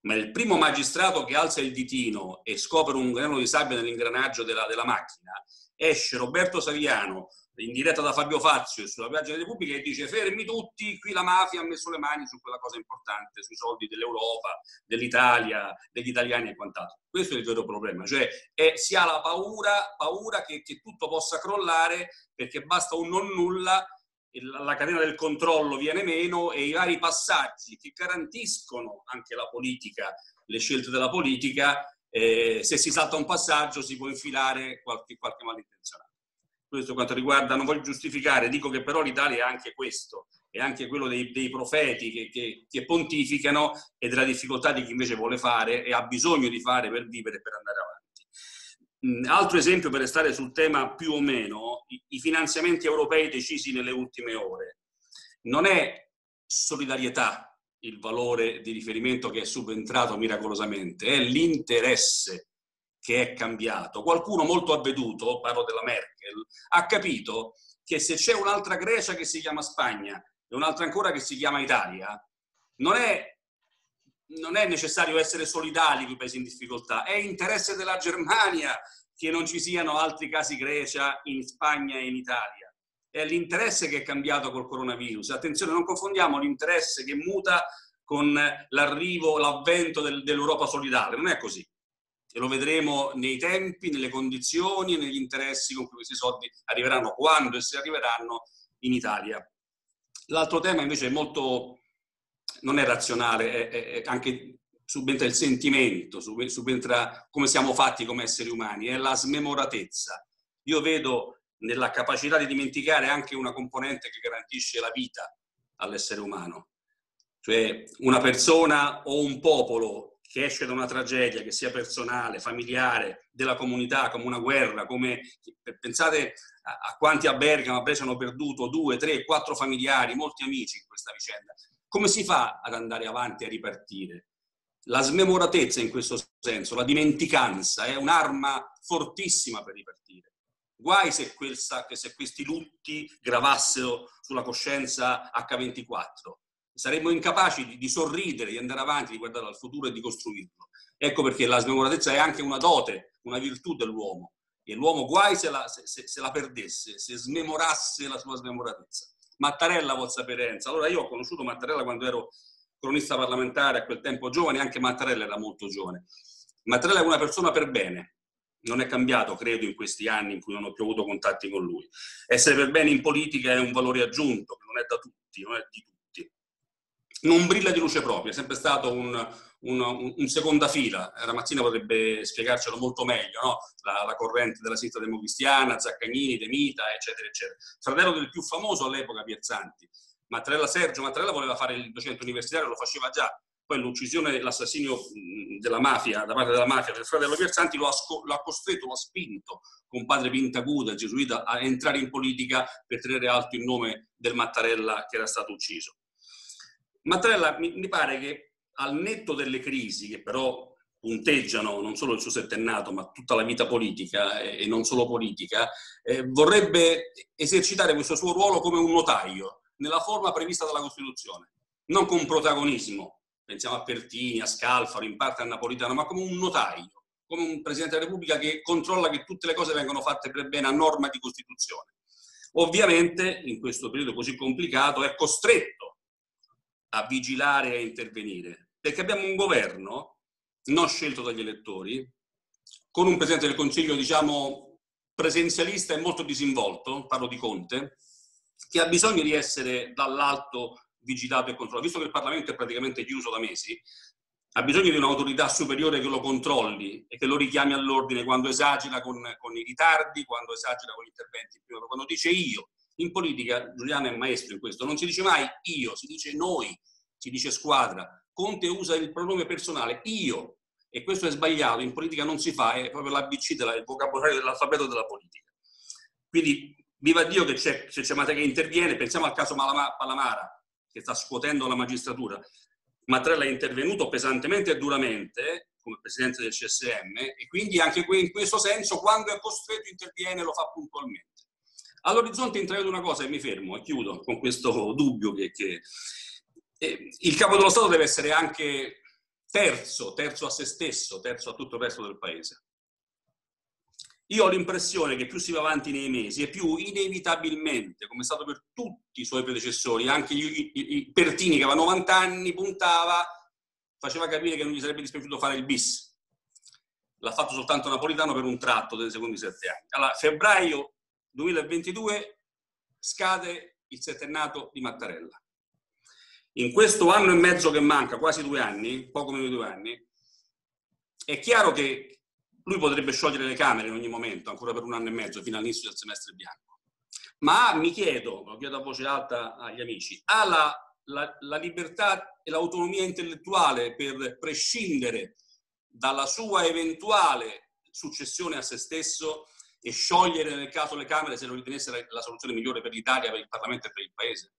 Ma il primo magistrato che alza il ditino e scopre un grano di sabbia nell'ingranaggio della, della macchina, esce Roberto Saviano in diretta da Fabio Fazio sulla piaggia della Repubblica e dice fermi tutti, qui la mafia ha messo le mani su quella cosa importante, sui soldi dell'Europa, dell'Italia, degli italiani e quant'altro. Questo è il vero problema, cioè è, si ha la paura, paura che, che tutto possa crollare perché basta un non nulla la catena del controllo viene meno e i vari passaggi che garantiscono anche la politica le scelte della politica, eh, se si salta un passaggio si può infilare qualche, qualche malintenzionato. Questo quanto riguarda, non voglio giustificare, dico che però l'Italia è anche questo, è anche quello dei, dei profeti che, che, che, pontificano e della difficoltà di chi invece vuole fare e ha bisogno di fare per vivere e per andare avanti. Mm, altro esempio per restare sul tema più o meno, i, i finanziamenti europei decisi nelle ultime ore. Non è solidarietà il valore di riferimento che è subentrato miracolosamente, è l'interesse che è cambiato. Qualcuno molto avveduto, parlo della Merkel, ha capito che se c'è un'altra Grecia che si chiama Spagna e un'altra ancora che si chiama Italia, non è, non è necessario essere solidali con i paesi in difficoltà, è interesse della Germania che non ci siano altri casi Grecia in Spagna e in Italia. È l'interesse che è cambiato col coronavirus. Attenzione, non confondiamo l'interesse che muta con l'arrivo, l'avvento del, dell'Europa solidale. Non è così e lo vedremo nei tempi, nelle condizioni e negli interessi con cui questi soldi arriveranno, quando e se arriveranno in Italia. L'altro tema invece è molto, non è razionale, è, è, è anche subentra il sentimento, subentra come siamo fatti come esseri umani, è la smemoratezza. Io vedo nella capacità di dimenticare anche una componente che garantisce la vita all'essere umano. Cioè una persona o un popolo che esce da una tragedia, che sia personale, familiare, della comunità, come una guerra, come pensate a, quanti a Bergamo a Brescia hanno perduto due, tre, quattro familiari, molti amici in questa vicenda. Come si fa ad andare avanti e a ripartire? La smemoratezza in questo senso, la dimenticanza è un'arma fortissima per ripartire. Guai se, questa, se questi lutti gravassero sulla coscienza H24 saremmo incapaci di, di, sorridere, di andare avanti, di guardare al futuro e di costruirlo. Ecco perché la smemoratezza è anche una dote, una virtù dell'uomo. E l'uomo guai se la, se, se la perdesse, se smemorasse la sua smemoratezza. Mattarella vuol sapere Enza. Allora io ho conosciuto Mattarella quando ero cronista parlamentare, a quel tempo giovane, anche Mattarella era molto giovane. Mattarella è una persona per bene, non è cambiato, credo, in questi anni in cui non ho più avuto contatti con lui. Essere per bene in politica è un valore aggiunto, non è da tutti, non è di tutti non brilla di luce propria, è sempre stato un, un, un seconda fila. Ramazzina potrebbe spiegarcelo molto meglio, no? la, la, corrente della sinistra democristiana, Zaccagnini, De Mita, eccetera, eccetera. Fratello del più famoso all'epoca, Piazzanti. Mattarella Sergio Mattarella voleva fare il docente universitario, lo faceva già. Poi l'uccisione, l'assassinio della mafia, da parte della mafia del fratello Piazzanti lo ha, lo ha costretto, lo ha spinto con padre Pintaguda, gesuita, a entrare in politica per tenere alto il nome del Mattarella che era stato ucciso. Mattarella mi, pare che al netto delle crisi, che però punteggiano non solo il suo settennato, ma tutta la vita politica e, e non solo politica, eh, vorrebbe esercitare questo suo ruolo come un notaio, nella forma prevista dalla Costituzione, non con protagonismo, pensiamo a Pertini, a Scalfaro, in parte a Napolitano, ma come un notaio, come un Presidente della Repubblica che controlla che tutte le cose vengano fatte per bene a norma di Costituzione. Ovviamente, in questo periodo così complicato, è costretto a vigilare e a intervenire, perché abbiamo un governo non scelto dagli elettori, con un Presidente del Consiglio, diciamo, presenzialista e molto disinvolto, parlo di Conte, che ha bisogno di essere dall'alto vigilato e controllato. Visto che il Parlamento è praticamente chiuso da mesi, ha bisogno di un'autorità superiore che lo controlli e che lo richiami all'ordine quando esagera con, con i ritardi, quando esagera con gli interventi, quando dice io, in politica, Giuliano è maestro in questo, non si dice mai io, si dice noi, si dice squadra. Conte usa il pronome personale io, e questo è sbagliato, in politica non si fa, è proprio l'ABC, il vocabolario dell'alfabeto della politica. Quindi, viva Dio che c'è, c'è Matera che interviene, pensiamo al caso Palamara, che sta scuotendo la magistratura. Mattarella è intervenuto pesantemente e duramente come presidente del CSM e quindi anche in questo senso quando è costretto interviene lo fa puntualmente. All'orizzonte intravedo una cosa e mi fermo e chiudo con questo dubbio che, che eh, il capo dello Stato deve essere anche terzo, terzo a se stesso, terzo a tutto il resto del paese. Io ho l'impressione che più si va avanti nei mesi e più inevitabilmente, come è stato per tutti i suoi predecessori, anche i, i, i Pertini che aveva 90 anni, puntava, faceva capire che non gli sarebbe dispiaciuto fare il bis. L'ha fatto soltanto Napolitano per un tratto dei secondi sette anni. Allora, febbraio 2022 scade il settennato di Mattarella. In questo anno e mezzo che manca, quasi due anni, poco meno di due anni, è chiaro che lui potrebbe sciogliere le Camere in ogni momento, ancora per un anno e mezzo, fino all'inizio del semestre bianco. Ma mi chiedo, lo chiedo a voce alta agli amici, ha la, la, la libertà e l'autonomia intellettuale per prescindere dalla sua eventuale successione a se stesso e sciogliere nel caso le Camere se lo ritenesse la soluzione migliore per l'Italia, per il Parlamento e per il Paese?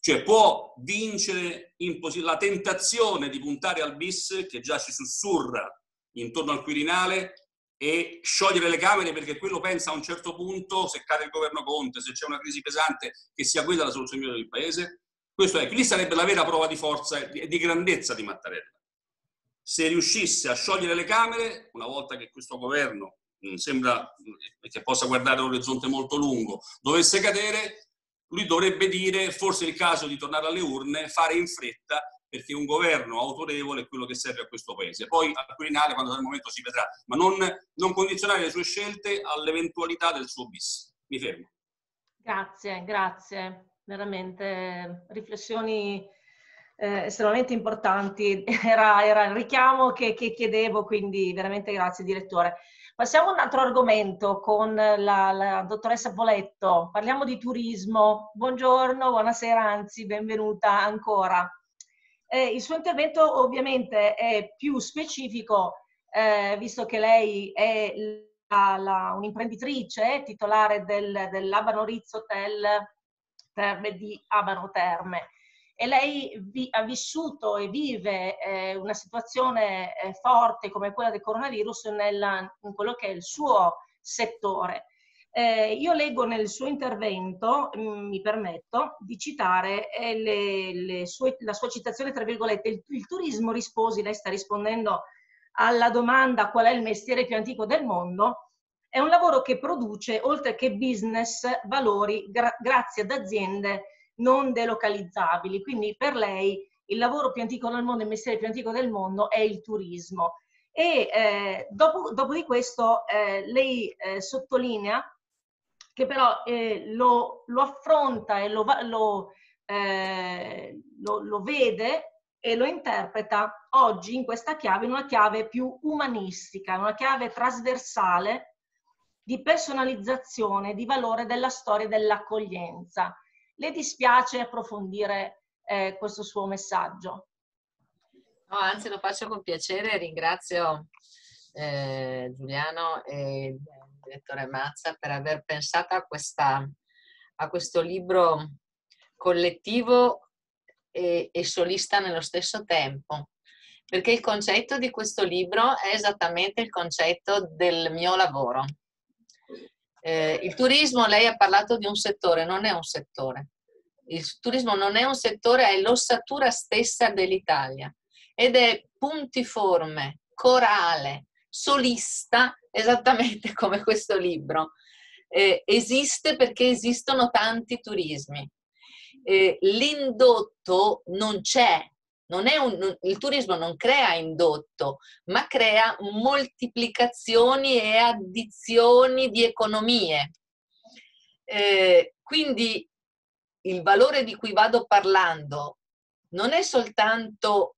Cioè può vincere la tentazione di puntare al bis che già si sussurra intorno al Quirinale e sciogliere le Camere perché quello pensa a un certo punto, se cade il governo Conte, se c'è una crisi pesante, che sia quella la soluzione migliore del Paese. Questo è, lì sarebbe la vera prova di forza e di grandezza di Mattarella. Se riuscisse a sciogliere le Camere, una volta che questo governo sembra mm, che possa guardare l'orizzonte molto lungo, dovesse cadere, lui dovrebbe dire forse è il caso di tornare alle urne, fare in fretta perché un governo autorevole è quello che serve a questo paese. Poi al Quirinale, quando sarà il momento, si vedrà, ma non, non condizionare le sue scelte all'eventualità del suo bis. Mi fermo. Grazie, grazie. Veramente riflessioni eh, estremamente importanti. Era, era, il richiamo che, che chiedevo, quindi veramente grazie, direttore. Passiamo a un altro argomento con la, la, dottoressa Poletto. Parliamo di turismo. Buongiorno, buonasera, anzi, benvenuta ancora. Eh, il suo intervento ovviamente è più specifico, eh, visto che lei è la, la, un'imprenditrice titolare del, dell'Abano Ritz Hotel Terme di Abano Terme e lei vi, ha vissuto e vive eh, una situazione eh, forte come quella del coronavirus nella, in quello che è il suo settore. Eh, io leggo nel suo intervento, mm, mi permetto, di citare eh, le, le sue, la sua citazione, tra virgolette, il, il, turismo, risposi, lei sta rispondendo alla domanda qual è il mestiere più antico del mondo, è un lavoro che produce, oltre che business, valori gra- grazie ad aziende non delocalizzabili. Quindi per lei il lavoro più antico del mondo, il mestiere più antico del mondo è il turismo. E eh, dopo, dopo, di questo eh, lei eh, sottolinea che però eh, lo, lo, affronta e lo, lo, eh, lo vede e lo interpreta oggi in questa chiave, in una chiave più umanistica, una chiave trasversale di personalizzazione, di valore della storia dell'accoglienza le dispiace approfondire eh, questo suo messaggio? No, anzi lo faccio con piacere, ringrazio eh, Giuliano e il direttore Mazza per aver pensato a, questa, a questo libro collettivo e, e solista nello stesso tempo perché il concetto di questo libro è esattamente il concetto del mio lavoro. Eh, il turismo, lei ha parlato di un settore, non è un settore. Il turismo non è un settore, è l'ossatura stessa dell'Italia ed è puntiforme, corale, solista, esattamente come questo libro. Eh, esiste perché esistono tanti turismi. Eh, l'indotto non c'è, un, il turismo non crea indotto, ma crea moltiplicazioni e addizioni di economie. Eh, quindi il valore di cui vado parlando non è soltanto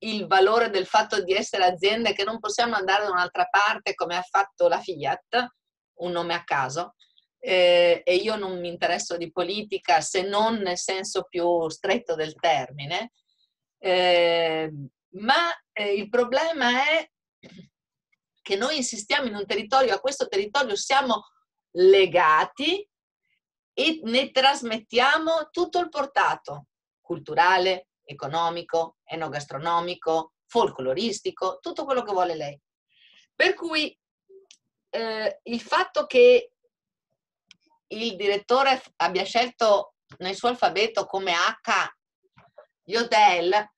il valore del fatto di essere aziende che non possiamo andare da un'altra parte come ha fatto la Fiat, un nome a caso, eh, e io non mi interesso di politica se non nel senso più stretto del termine, eh, ma eh, il problema è che noi insistiamo in un territorio, a questo territorio siamo legati e ne trasmettiamo tutto il portato culturale, economico, enogastronomico, folcloristico, tutto quello che vuole lei. Per cui eh, il fatto che il direttore abbia scelto nel suo alfabeto come H gli hotel,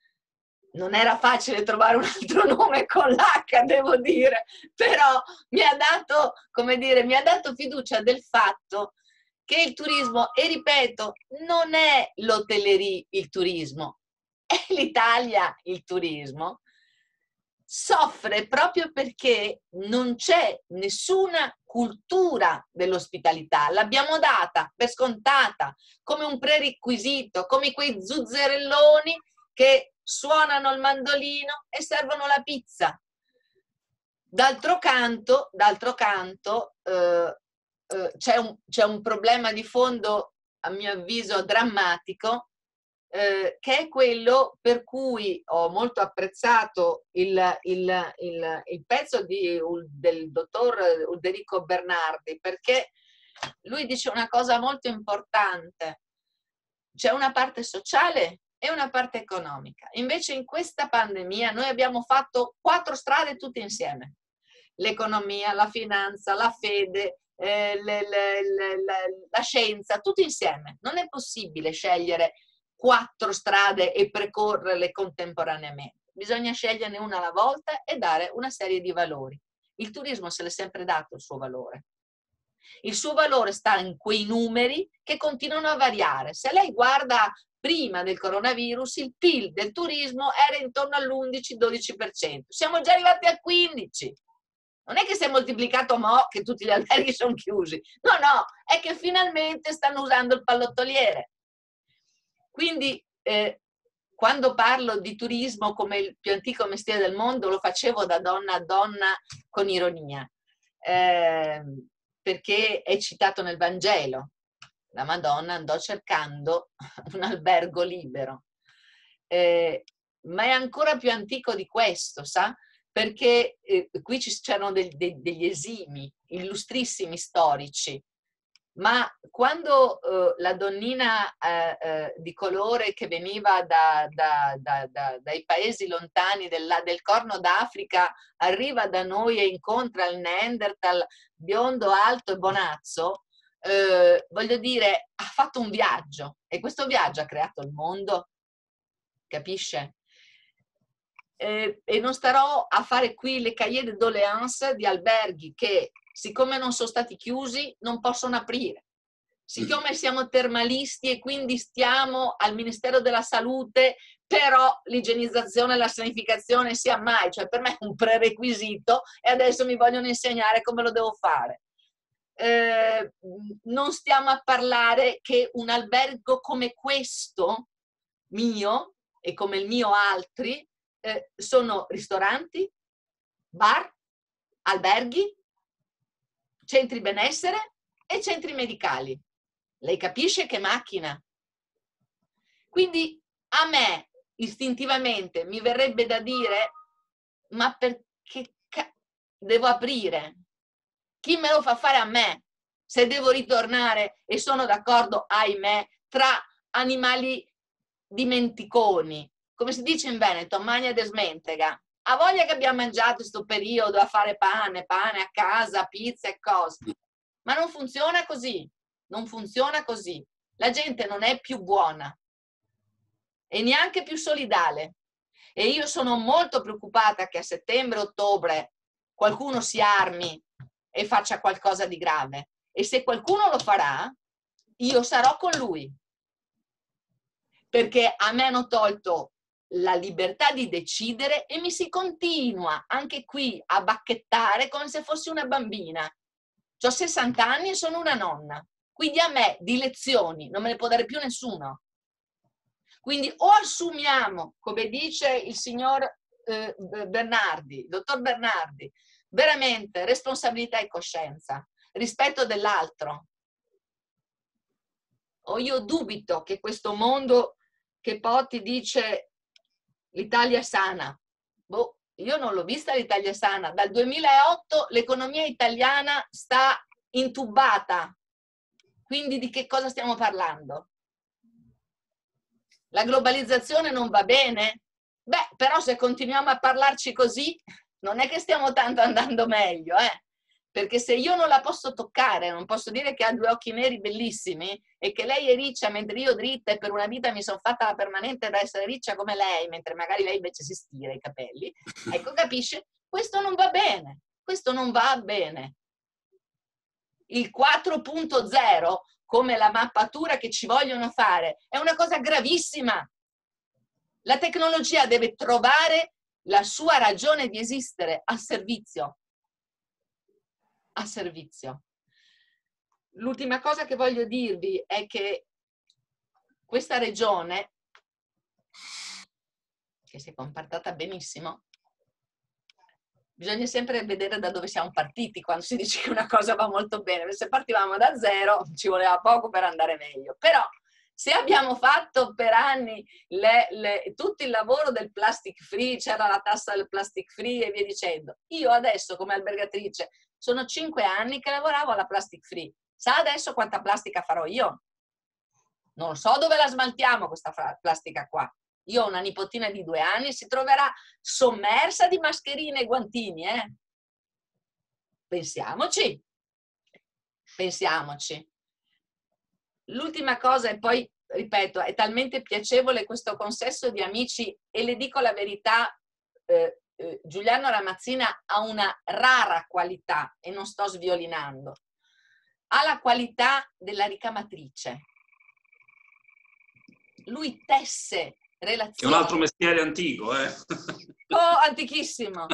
non era facile trovare un altro nome con l'H, devo dire, però mi ha dato, come dire, mi ha dato fiducia del fatto che il turismo, e ripeto, non è l'hotellerie il turismo, è l'Italia il turismo, soffre proprio perché non c'è nessuna cultura dell'ospitalità. L'abbiamo data per scontata, come un prerequisito, come quei zuzzerelloni che suonano il mandolino e servono la pizza. D'altro canto, d'altro canto eh, eh, c'è, un, c'è un problema di fondo, a mio avviso, drammatico, eh, che è quello per cui ho molto apprezzato il, il, il, il pezzo di, del dottor Ulderico Bernardi, perché lui dice una cosa molto importante. C'è una parte sociale e una parte economica. Invece in questa pandemia noi abbiamo fatto quattro strade tutte insieme. L'economia, la finanza, la fede, eh, le, le, le, la scienza, tutti insieme. Non è possibile scegliere quattro strade e precorrerle contemporaneamente. Bisogna sceglierne una alla volta e dare una serie di valori. Il turismo se l'è sempre dato il suo valore. Il suo valore sta in quei numeri che continuano a variare. Se lei guarda prima del coronavirus, il PIL del turismo era intorno all'11-12%. Siamo già arrivati al 15%. Non è che si è moltiplicato mo che tutti gli alberghi sono chiusi. No, no, è che finalmente stanno usando il pallottoliere. Quindi eh, quando parlo di turismo come il più antico mestiere del mondo lo facevo da donna a donna con ironia, eh, perché è citato nel Vangelo. La Madonna andò cercando un albergo libero. Eh, ma è ancora più antico di questo, sa? Perché eh, qui c'erano degli esimi, illustrissimi storici ma quando uh, la donnina uh, uh, di colore che veniva da, da, da, dai paesi lontani della, del Corno d'Africa arriva da noi e incontra il Neanderthal biondo, alto e bonazzo, voglio dire, ha fatto un viaggio e questo viaggio ha creato il mondo, capisce? Eh, e non starò a fare qui le cahiers de doléances di alberghi che siccome non sono stati chiusi, non possono aprire. Siccome siamo termalisti e quindi stiamo al Ministero della Salute, però l'igienizzazione e la sanificazione sia mai, cioè per me è un prerequisito e adesso mi vogliono insegnare come lo devo fare. Eh, non stiamo a parlare che un albergo come questo mio e come il mio altri eh, sono ristoranti, bar, alberghi, centri benessere e centri medicali. Lei capisce che macchina? Quindi a me istintivamente mi verrebbe da dire, ma perché devo aprire? Chi me lo fa fare a me? Se devo ritornare e sono d'accordo, ahimè, tra animali dimenticoni, come si dice in Veneto, magna de ha voglia che abbiamo mangiato questo periodo a fare pane, pane a casa, pizza e cose. Ma non funziona così. Non funziona così. La gente non è più buona e neanche più solidale. E io sono molto preoccupata che a settembre-ottobre qualcuno si armi e faccia qualcosa di grave. E se qualcuno lo farà, io sarò con lui. Perché a me hanno tolto la libertà di decidere e mi si continua anche qui a bacchettare come se fossi una bambina. Ho 60 anni e sono una nonna, quindi a me di lezioni non me ne può dare più nessuno. Quindi o assumiamo, come dice il signor eh, Bernardi, dottor Bernardi, veramente responsabilità e coscienza, rispetto dell'altro, o io dubito che questo mondo che Potti dice l'Italia sana. Boh, io non l'ho vista l'Italia sana. Dal 2008 l'economia italiana sta intubata. Quindi di che cosa stiamo parlando? La globalizzazione non va bene? Beh, però se continuiamo a parlarci così, non è che stiamo tanto andando meglio, eh? Perché se io non la posso toccare, non posso dire che ha due occhi neri bellissimi e che lei è riccia mentre io dritta e per una vita mi sono fatta la permanente da essere riccia come lei, mentre magari lei invece si stira i capelli, ecco capisce? Questo non va bene, questo non va bene. Il 4.0 come la mappatura che ci vogliono fare è una cosa gravissima. La tecnologia deve trovare la sua ragione di esistere al servizio a servizio. L'ultima cosa che voglio dirvi è che questa regione, che si è comportata benissimo, bisogna sempre vedere da dove siamo partiti quando si dice che una cosa va molto bene. Se partivamo da zero ci voleva poco per andare meglio. Però se abbiamo fatto per anni le, le, tutto il lavoro del plastic free, c'era la tassa del plastic free e via dicendo, io adesso come albergatrice sono cinque anni che lavoravo alla plastic free. Sa adesso quanta plastica farò io? Non so dove la smaltiamo questa plastica qua. Io ho una nipotina di due anni, si troverà sommersa di mascherine e guantini, eh? Pensiamoci, pensiamoci. L'ultima cosa, e poi ripeto, è talmente piacevole questo consesso di amici e le dico la verità, eh, eh, Giuliano Ramazzina ha una rara qualità e non sto sviolinando. Ha la qualità della ricamatrice. Lui tesse relazioni. È un altro mestiere antico, eh? oh, antichissimo.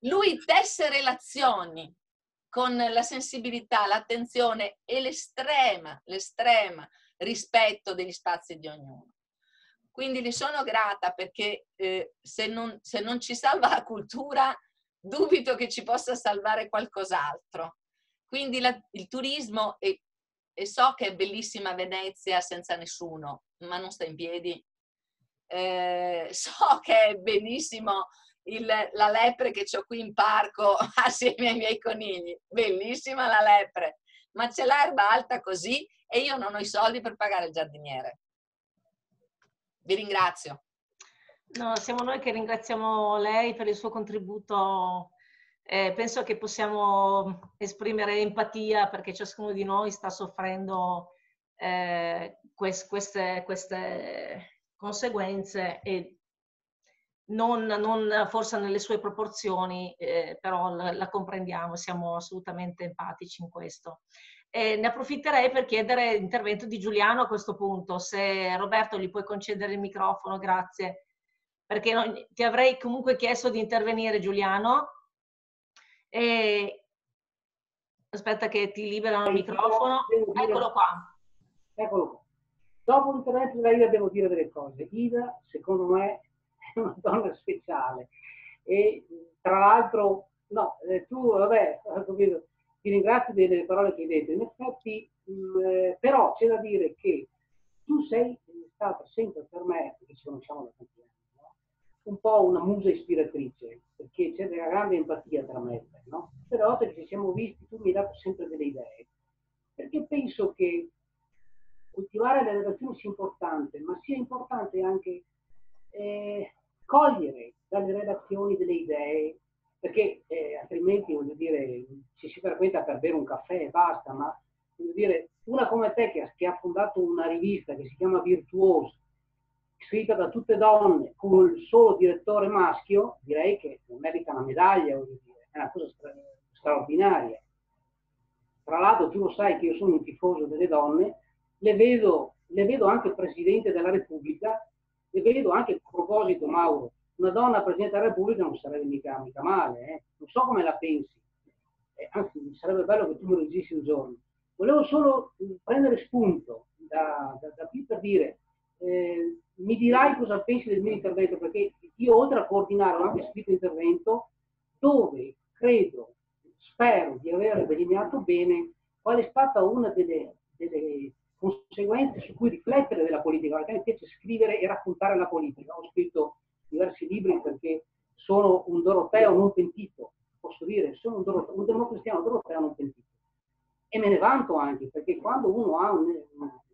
Lui tesse relazioni con la sensibilità, l'attenzione e l'estrema, l'estrema rispetto degli spazi di ognuno. Quindi gli sono grata perché eh, se, non, se non ci salva la cultura, dubito che ci possa salvare qualcos'altro. Quindi la, il turismo, e, e so che è bellissima Venezia senza nessuno, ma non sta in piedi, eh, so che è benissimo il, la lepre che ho qui in parco assieme ai miei conigli, bellissima la lepre, ma c'è l'erba alta così e io non ho i soldi per pagare il giardiniere. Vi ringrazio. No, siamo noi che ringraziamo lei per il suo contributo. Eh, penso che possiamo esprimere empatia perché ciascuno di noi sta soffrendo eh, quest, queste, queste conseguenze e non, non, forse nelle sue proporzioni, eh, però la, la, comprendiamo, siamo assolutamente empatici in questo. E ne approfitterei per chiedere l'intervento di Giuliano a questo punto. Se Roberto gli puoi concedere il microfono, grazie. Perché non, ti avrei comunque chiesto di intervenire, Giuliano. E, aspetta che ti liberano il microfono. Eccolo qua. Eccolo qua. Dopo l'intervento della Ida devo dire delle cose. Ida, secondo me, è una donna speciale. E tra l'altro, no, eh, tu, vabbè, capito, ti ringrazio delle parole che hai detto. In effetti, mh, mm, eh, però c'è da dire che tu sei stata sempre per me, perché ci conosciamo da tanti anni, no? un po' una musa ispiratrice, perché c'è della grande empatia tra me e te, no? Però perché ci siamo visti, tu mi hai dato sempre delle idee. Perché penso che coltivare le relazioni sia importante, ma sia importante anche eh, cogliere dalle relazioni delle idee, perché eh, altrimenti, voglio dire, ci si frequenta per bere un caffè e basta, ma voglio dire, una come te che che ha fondato una rivista che si chiama Virtuoso, scritta da tutte donne, con il solo direttore maschio, direi che merita una medaglia, voglio dire, è una cosa stra- straordinaria. Tra l'altro tu lo sai che io sono un tifoso delle donne le vedo, le vedo anche Presidente della Repubblica, le vedo anche, a proposito Mauro, una donna Presidente della Repubblica non sarebbe mica, mica male, eh? non so come la pensi, eh, anzi sarebbe bello che tu me lo dicissi un giorno. Volevo solo prendere spunto da, da, da qui per dire, eh, mi dirai cosa pensi del mio intervento, perché io oltre a coordinare ho anche scritto intervento dove credo, spero di aver delineato bene qual è stata una delle, delle conseguenze su cui riflettere della politica, perché mi piace scrivere e raccontare la politica. Ho scritto diversi libri perché sono un doropeo non pentito, posso dire, sono un, doropeo, un democristiano doropeo non pentito. E me ne vanto anche, perché quando uno ha un,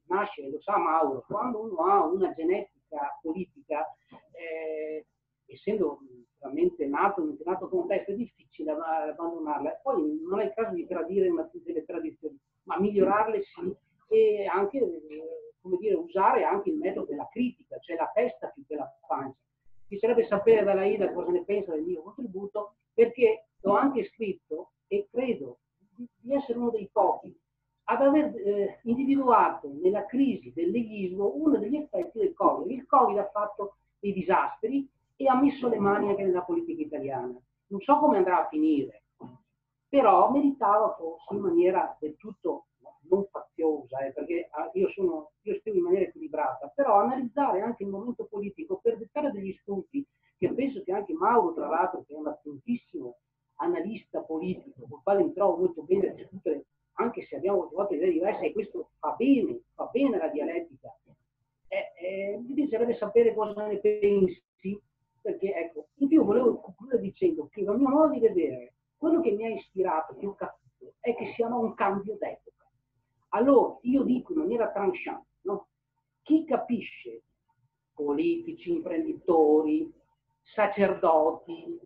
nasce, lo sa Mauro, quando uno ha una genetica politica, eh, essendo veramente nato in un determinato contesto, è difficile abbandonarla. Poi non è il caso di tradire delle tradizioni, ma migliorarle sì e anche come dire, usare anche il metodo della critica, cioè la testa più che la pancia. Bisognerebbe sapere dalla Ida cosa ne pensa del mio contributo, perché l'ho anche scritto e credo di essere uno dei pochi ad aver eh, individuato nella crisi del leghismo uno degli effetti del Covid. Il Covid ha fatto dei disastri e ha messo le mani anche nella politica italiana. Non so come andrà a finire, però meritava forse in maniera del tutto non faziosa, eh, perché ah, io, sono, io scrivo in maniera equilibrata, però analizzare anche il momento politico per dettare degli spunti che penso che anche Mauro, tra l'altro, che è un attentissimo quale mi trovo molto bene a discutere, anche se abbiamo trovato idee diverse, e questo fa bene, fa bene la dialettica. Eh, eh, bisognerebbe sapere cosa ne pensi, perché ecco, in più volevo concludere dicendo che a mio modo di vedere, quello che mi ha ispirato, che ho capito, è che siamo a un cambio d'epoca. Allora, io dico in maniera tranchante, no? chi capisce, politici, imprenditori, sacerdoti,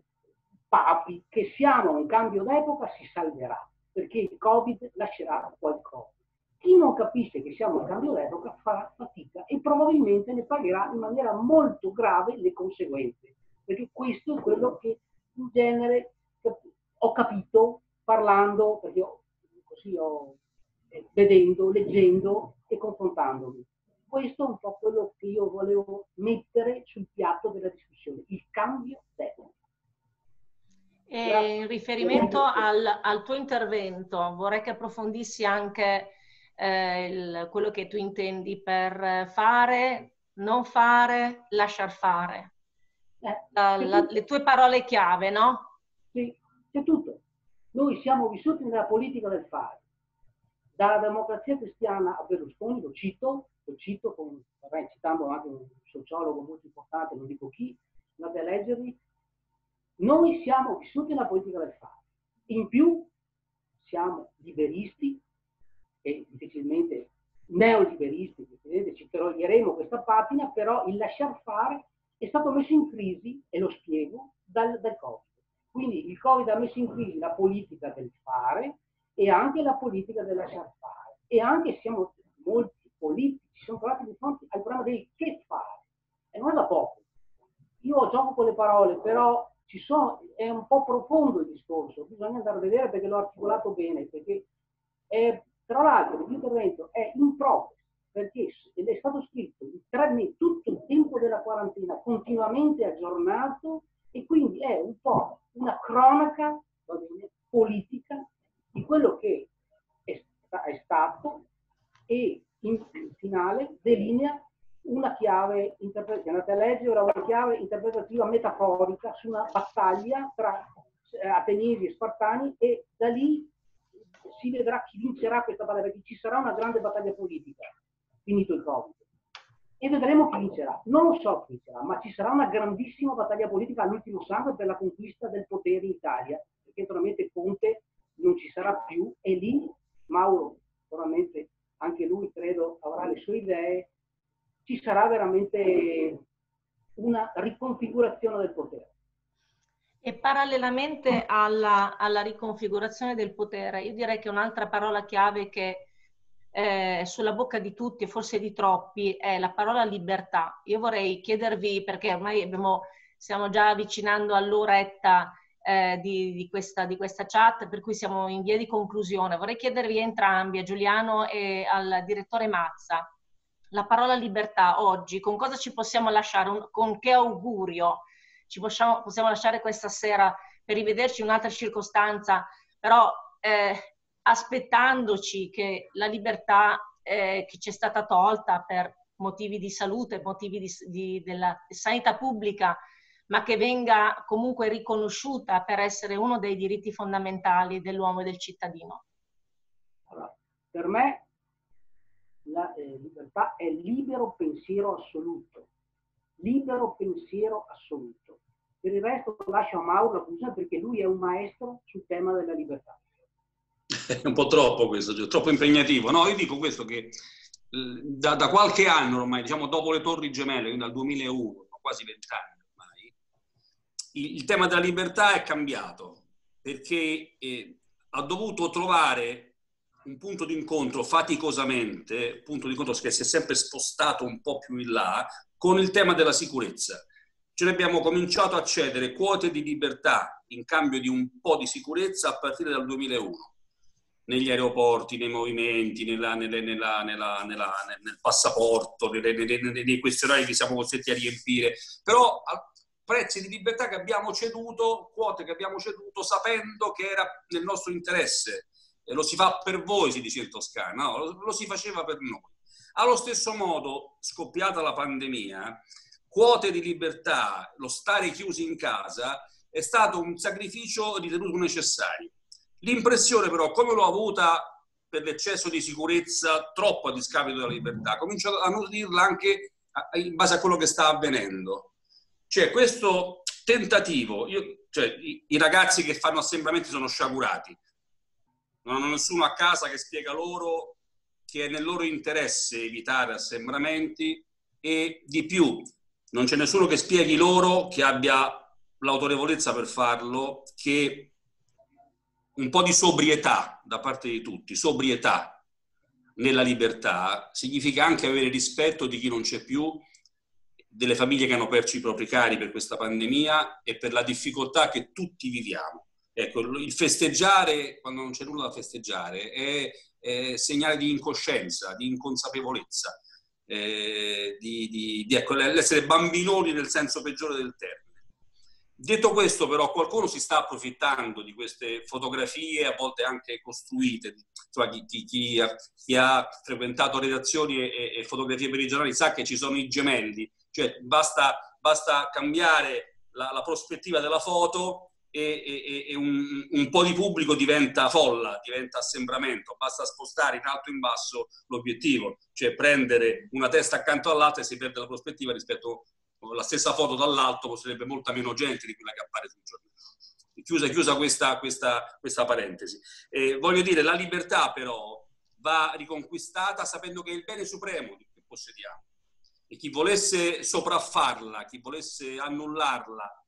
papi, che siamo un cambio d'epoca si salverà, perché il Covid lascerà qualcosa. Chi non capisce che siamo un cambio d'epoca farà fatica e probabilmente ne pagherà in maniera molto grave le conseguenze, perché questo è quello che in genere ho capito parlando, perché io, così ho, vedendo, leggendo e confrontandomi. Questo è un po' quello che io volevo mettere sul piatto della discussione, il cambio. E in riferimento al, al, tuo intervento, vorrei che approfondissi anche eh, il, quello che tu intendi per fare, non fare, lasciar fare. Eh, la, la, le tue parole chiave, no? Sì, c'è tutto. Noi siamo vissuti nella politica del fare. Dalla democrazia cristiana a Berlusconi, lo cito, lo cito con, vabbè, citando anche un sociologo molto importante, non dico chi, andate a leggerli, noi siamo vissuti nella politica del fare. In più siamo liberisti e difficilmente neoliberisti, ci toglieremo questa patina, però il lasciar fare è stato messo in crisi, e lo spiego, dal, dal Covid. Quindi il Covid ha messo in crisi la politica del fare e anche la politica del lasciar fare. E anche siamo molti politici, sono trovati di fronte al problema del che fare. E non è da poco. Io gioco con le parole, però sono, è un po' profondo il discorso, bisogna andare a vedere perché l'ho articolato bene, perché è, tra l'altro l'intervento è in progress, perché è stato scritto in tre mesi, tutto il tempo della quarantena, continuamente aggiornato e quindi è un po' una cronaca bene, politica di quello che è, è stato e in, in finale delinea una chiave interpretativa, andate a leggere una chiave interpretativa metaforica su una battaglia tra eh, Ateniesi e Spartani e da lì si vedrà chi vincerà questa battaglia, perché ci sarà una grande battaglia politica, finito il Covid. E vedremo chi vincerà. Non lo so chi vincerà, ma ci sarà una grandissima battaglia politica all'ultimo sangue per la conquista del potere in Italia, perché naturalmente Conte non ci sarà più e lì Mauro, naturalmente anche lui credo avrà le sue idee ci sarà veramente una riconfigurazione del potere. E parallelamente alla, alla riconfigurazione del potere, io direi che un'altra parola chiave che è sulla bocca di tutti e forse di troppi è la parola libertà. Io vorrei chiedervi, perché ormai abbiamo, stiamo già avvicinando all'oretta eh, di, di, questa, di, questa, chat, per cui siamo in via di conclusione. Vorrei chiedervi entrambi, a Giuliano e al direttore Mazza, la parola libertà oggi, con cosa ci possiamo lasciare, un, con che augurio ci possiamo, possiamo, lasciare questa sera per rivederci in un'altra circostanza, però eh, aspettandoci che la libertà eh, che ci è stata tolta per motivi di salute, motivi di, di, della sanità pubblica, ma che venga comunque riconosciuta per essere uno dei diritti fondamentali dell'uomo e del cittadino. Allora, per me la eh, libertà è libero pensiero assoluto. Libero pensiero assoluto. Per il resto lascio a Mauro la conclusione perché lui è un maestro sul tema della libertà. È un po' troppo questo, troppo impegnativo. No, io dico questo che eh, da, da qualche anno ormai, diciamo dopo le torri gemelle, quindi dal 2001, quasi vent'anni il, il, tema della libertà è cambiato perché eh, ha dovuto trovare un punto di incontro faticosamente, punto di incontro che si è sempre spostato un po' più in là, con il tema della sicurezza. Cioè abbiamo cominciato a cedere quote di libertà in cambio di un po' di sicurezza a partire dal 2001 negli aeroporti, nei movimenti, nella, nella, nella, nel passaporto, nei questionari che siamo costretti a riempire, però prezzi di libertà che abbiamo ceduto, quote che abbiamo ceduto sapendo che era nel nostro interesse lo si fa per voi, si dice in Toscana, no, lo, si faceva per noi. Allo stesso modo, scoppiata la pandemia, quote di libertà, lo stare chiusi in casa, è stato un sacrificio ritenuto necessario. L'impressione però, come l'ho avuta per l'eccesso di sicurezza troppo a discapito della libertà, comincio a nutirla anche in base a quello che sta avvenendo. Cioè questo tentativo, io, cioè, i, i, ragazzi che fanno assembramenti sono sciagurati, non hanno nessuno a casa che spiega loro che è nel loro interesse evitare assembramenti e di più, non c'è nessuno che spieghi loro che abbia l'autorevolezza per farlo, che un po' di sobrietà da parte di tutti, sobrietà nella libertà, significa anche avere rispetto di chi non c'è più, delle famiglie che hanno perso i propri cari per questa pandemia e per la difficoltà che tutti viviamo. Ecco, il festeggiare quando non c'è nulla da festeggiare è, è segnale di incoscienza, di inconsapevolezza, eh, di, di, di ecco, l'essere bambinoni nel senso peggiore del termine. Detto questo, però, qualcuno si sta approfittando di queste fotografie, a volte anche costruite. Insomma, chi, chi, chi, ha, chi ha, frequentato redazioni e, e, fotografie per i giornali sa che ci sono i gemelli, cioè basta, basta cambiare la, la, prospettiva della foto e, e, e un, un, po' di pubblico diventa folla, diventa assembramento. Basta spostare in alto e in basso l'obiettivo, cioè prendere una testa accanto all'altra e si perde la prospettiva rispetto la stessa foto dall'alto potrebbe molta meno gente di quella che appare sul giornale. Chiusa, chiusa questa, questa, questa parentesi. Eh, voglio dire, la libertà però va riconquistata sapendo che è il bene supremo che possediamo. E chi volesse sopraffarla, chi volesse annullarla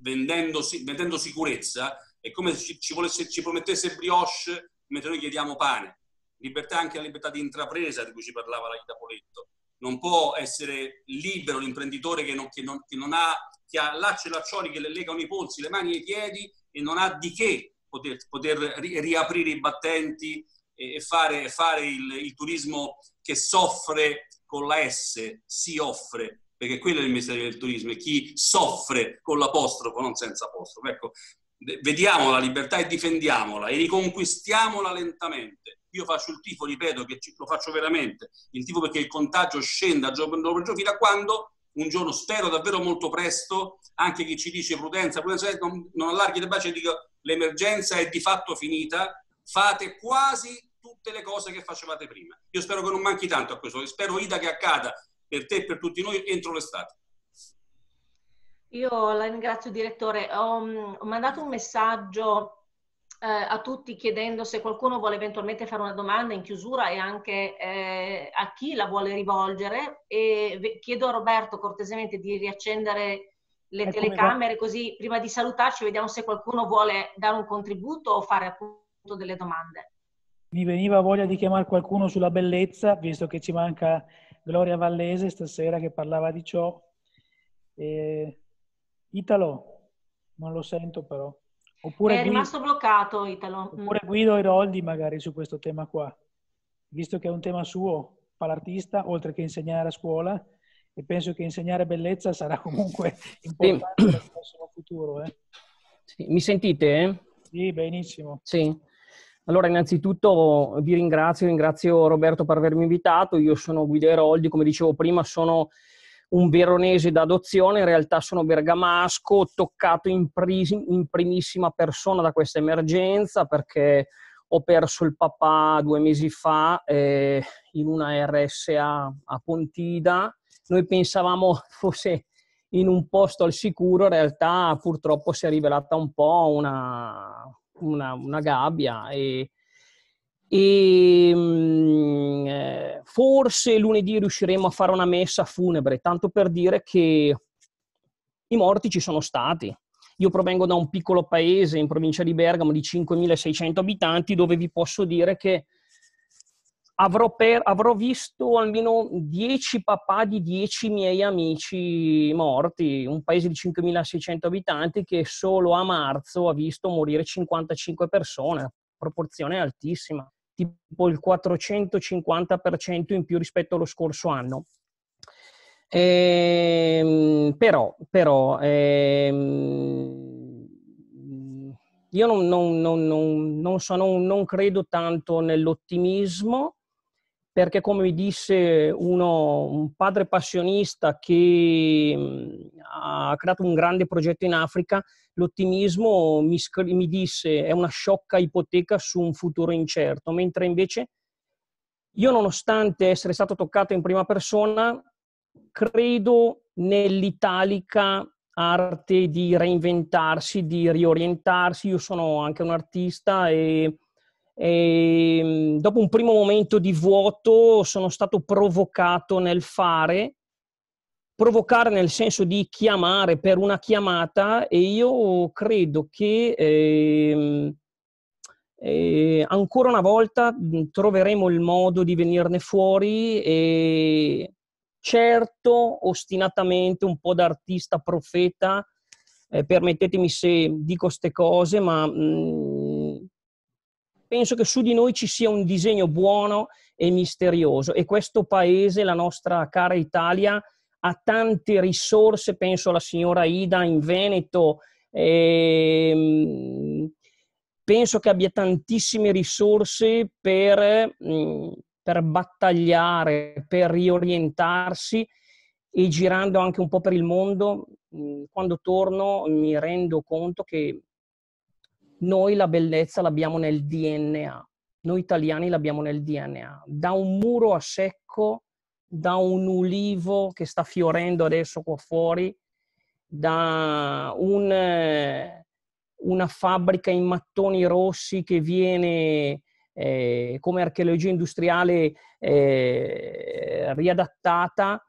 vendendo, vendendo sicurezza, è come se ci, ci, volesse, ci promettesse brioche mentre noi chiediamo pane. Libertà anche la libertà di intrapresa di cui ci parlava la Ida Poletto non può essere libero l'imprenditore che non, che non, che non ha, che ha lacci e laccioli che le legano i polsi, le mani e i piedi e non ha di che poter, poter riaprire i battenti e fare, fare il, il, turismo che soffre con la S, si offre, perché quello è il mestiere del turismo, è chi soffre con l'apostrofo, non senza apostrofo. Ecco, vediamo la libertà e difendiamola e riconquistiamola lentamente io faccio il tifo, ripeto che lo faccio veramente, il tifo perché il contagio scenda giorno dopo giorno fino a quando un giorno, spero davvero molto presto, anche chi ci dice prudenza, prudenza non, non allarghi le braccia e dico l'emergenza è di fatto finita, fate quasi tutte le cose che facevate prima. Io spero che non manchi tanto a questo, spero Ida che accada per te e per tutti noi entro l'estate. Io la ringrazio direttore, ho, ho mandato un messaggio eh, a tutti chiedendo se qualcuno vuole eventualmente fare una domanda in chiusura e anche eh, a chi la vuole rivolgere e chiedo a Roberto cortesemente di riaccendere le ecco telecamere così prima di salutarci vediamo se qualcuno vuole dare un contributo o fare appunto delle domande. Mi veniva voglia di chiamare qualcuno sulla bellezza, visto che ci manca Gloria Vallese stasera che parlava di ciò. E... Italo, non lo sento però. Oppure è rimasto Guido, bloccato Italo. Mm. Oppure Guido Iroldi magari su questo tema qua, visto che è un tema suo, fa l'artista, oltre che insegnare a scuola, e penso che insegnare bellezza sarà comunque importante sì. nel prossimo futuro. Eh. Sì. Mi sentite? Sì, benissimo. Sì. Allora, innanzitutto vi ringrazio, ringrazio Roberto per avermi invitato. Io sono Guido Eroldi, come dicevo prima, sono un veronese d'adozione, in realtà sono bergamasco, toccato in, pri- in primissima persona da questa emergenza perché ho perso il papà due mesi fa eh, in una RSA a Pontida. Noi pensavamo fosse in un posto al sicuro, in realtà purtroppo si è rivelata un po' una, una, una gabbia e, e mm, eh, forse lunedì riusciremo a fare una messa funebre, tanto per dire che i morti ci sono stati. Io provengo da un piccolo paese in provincia di Bergamo di 5.600 abitanti dove vi posso dire che avrò, per, avrò visto almeno 10 papà di 10 miei amici morti, un paese di 5.600 abitanti che solo a marzo ha visto morire 55 persone, proporzione altissima tipo il 450% in più rispetto allo scorso anno. Ehm, però, però ehm, io non, non, non, so, non credo tanto nell'ottimismo perché come mi disse uno, un padre passionista che mm, ha creato un grande progetto in Africa, l'ottimismo mi, mi disse è una sciocca ipoteca su un futuro incerto, mentre invece io nonostante essere stato toccato in prima persona, credo nell'italica arte di reinventarsi, di riorientarsi. Io sono anche un artista e, e mm, dopo un primo momento di vuoto sono stato provocato nel fare, provocare nel senso di chiamare per una chiamata e io credo che eh, eh, ancora una volta troveremo il modo di venirne fuori e certo, ostinatamente, un po' da artista profeta, eh, permettetemi se dico queste cose, ma mh, penso che su di noi ci sia un disegno buono e misterioso e questo paese, la nostra cara Italia, ha tante risorse, penso alla signora Ida in Veneto, eh, penso che abbia tantissime risorse per, mh, per battagliare, per riorientarsi e girando anche un po' per il mondo, mh, quando torno mi rendo conto che noi la bellezza l'abbiamo nel DNA, noi italiani l'abbiamo nel DNA, da un muro a secco, da un ulivo che sta fiorendo adesso qua fuori, da un una fabbrica in mattoni rossi che viene eh, come archeologia industriale eh, riadattata,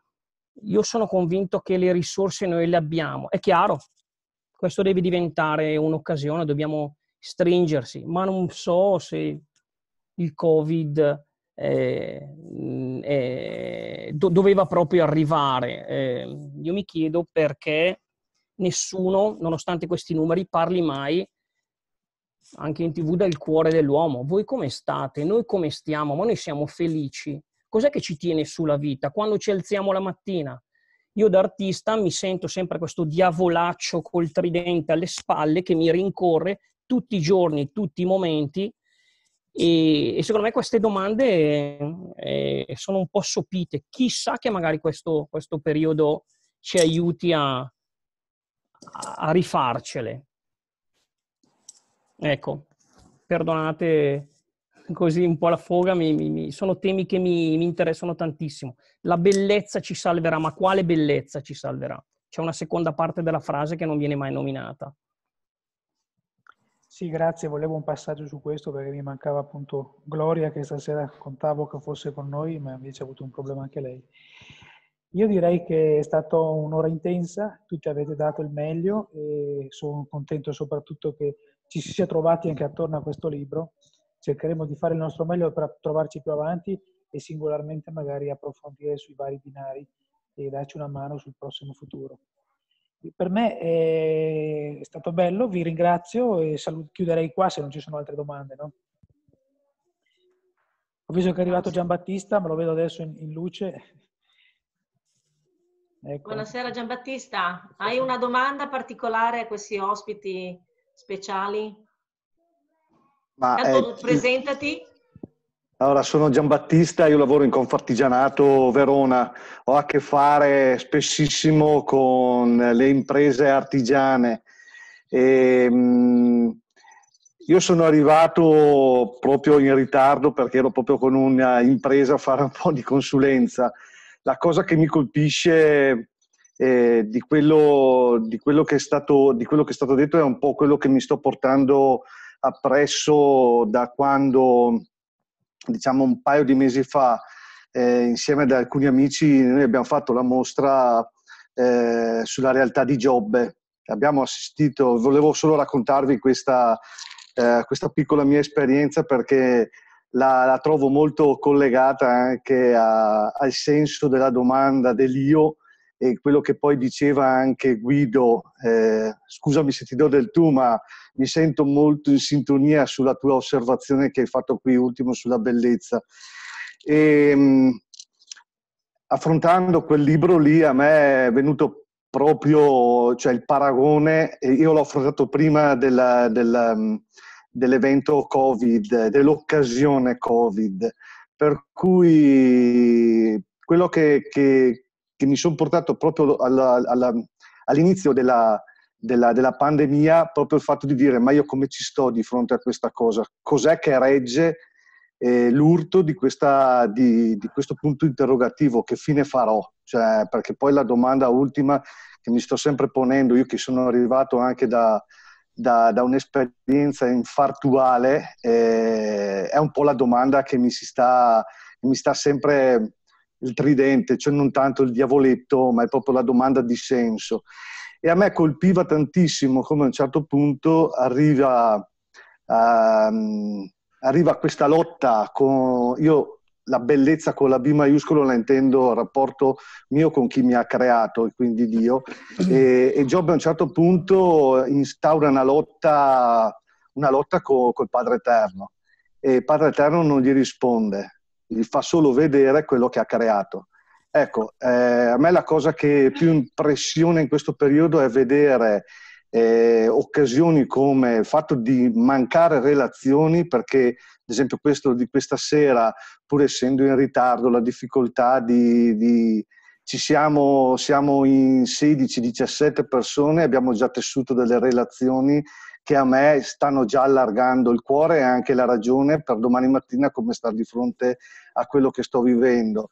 io sono convinto che le risorse noi le abbiamo. È chiaro, questo deve diventare un'occasione, dobbiamo stringersi, ma non so se il Covid eh, eh, do- doveva proprio arrivare. Eh, io mi chiedo perché nessuno, nonostante questi numeri, parli mai anche in tv del cuore dell'uomo. Voi come state? Noi come stiamo? Ma noi siamo felici. Cos'è che ci tiene sulla vita? Quando ci alziamo la mattina? Io da artista mi sento sempre questo diavolaccio col tridente alle spalle che mi rincorre tutti i giorni, tutti i momenti e, e secondo me queste domande eh, sono un po' sopite. Chissà che magari questo, questo periodo ci aiuti a, a rifarcele. Ecco, perdonate così un po' la foga, mi, mi, sono temi che mi, mi, interessano tantissimo. La bellezza ci salverà, ma quale bellezza ci salverà? C'è una seconda parte della frase che non viene mai nominata. Sì, grazie. Volevo un passaggio su questo perché mi mancava appunto Gloria che stasera contavo che fosse con noi, ma invece ha avuto un problema anche lei. Io direi che è stata un'ora intensa, tutti avete dato il meglio e sono contento soprattutto che ci si sia trovati anche attorno a questo libro. Cercheremo di fare il nostro meglio per trovarci più avanti e singolarmente magari approfondire sui vari binari e darci una mano sul prossimo futuro. Per me è stato bello, vi ringrazio e salut- chiuderei qua se non ci sono altre domande. No? Ho visto che è arrivato Giambattista, ma lo vedo adesso in, in luce. Ecco. Buonasera Giambattista, hai una domanda particolare a questi ospiti speciali? Ma, eh, presentati. Allora, sono Giambattista, io lavoro in Confartigianato Verona, ho a che fare spessissimo con le imprese artigiane. E, ehm, mh, io sono arrivato proprio in ritardo perché ero proprio con un'impresa a fare un po' di consulenza la cosa che mi colpisce eh, di, quello, di, quello stato, di, quello, che è stato, detto è un po' quello che mi sto portando appresso da quando, diciamo un paio di mesi fa, eh, insieme ad alcuni amici, noi abbiamo fatto la mostra eh, sulla realtà di Giobbe. Abbiamo assistito, volevo solo raccontarvi questa, eh, questa piccola mia esperienza perché la, la trovo molto collegata anche a, al senso della domanda dell'io e quello che poi diceva anche Guido, eh, scusami se ti do del tu, ma mi sento molto in sintonia sulla tua osservazione che hai fatto qui ultimo sulla bellezza. E, mh, affrontando quel libro lì a me è venuto proprio cioè il paragone, io l'ho affrontato prima della, della, dell'evento Covid, dell'occasione Covid, Per cui quello che, che, che mi sono portato proprio alla, alla, all'inizio della, della, della, pandemia, proprio il fatto di dire ma io come ci sto di fronte a questa cosa? Cos'è che regge eh, l'urto di, questa, di, di, questo punto interrogativo? Che fine farò? Cioè, perché poi la domanda ultima che mi sto sempre ponendo, io che sono arrivato anche da, da, da un'esperienza infartuale, eh, è un po' la domanda che mi, si sta, mi sta sempre il tridente, cioè non tanto il diavoletto, ma è proprio la domanda di senso. E a me colpiva tantissimo come a un certo punto arriva, um, arriva questa lotta con... Io la bellezza con la B maiuscolo la intendo il rapporto mio con chi mi ha creato, e quindi Dio. E, e Giobbe a un certo punto instaura una lotta, una lotta con il Padre Eterno. E il Padre Eterno non gli risponde, gli fa solo vedere quello che ha creato. Ecco, eh, a me la cosa che più impressiona in questo periodo è vedere eh, occasioni come il fatto di mancare relazioni, perché ad esempio questo di questa sera, pur essendo in ritardo, la difficoltà di, di ci siamo, siamo in 16-17 persone, abbiamo già tessuto delle relazioni che a me stanno già allargando il cuore e anche la ragione per domani mattina come stare di fronte a quello che sto vivendo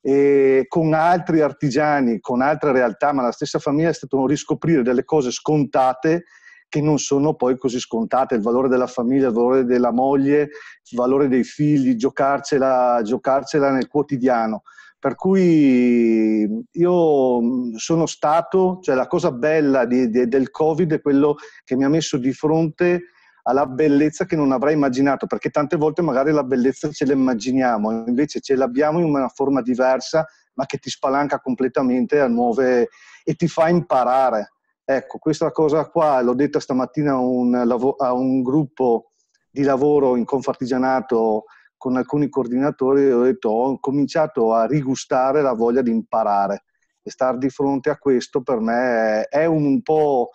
e con altri artigiani, con altre realtà, ma la stessa famiglia è stato riscoprire delle cose scontate che non sono poi così scontate, il valore della famiglia, il valore della moglie, il valore dei figli, giocarcela, giocarcela nel quotidiano. Per cui io sono stato, cioè la cosa bella di, di, del Covid è quello che mi ha messo di fronte alla bellezza che non avrei immaginato, perché tante volte magari la bellezza ce la immaginiamo, invece ce l'abbiamo in una forma diversa, ma che ti spalanca completamente a nuove e ti fa imparare. Ecco, questa cosa qua l'ho detta stamattina a un, a un gruppo di lavoro in Confartigianato con alcuni coordinatori ho detto ho cominciato a rigustare la voglia di imparare e stare di fronte a questo per me è un po'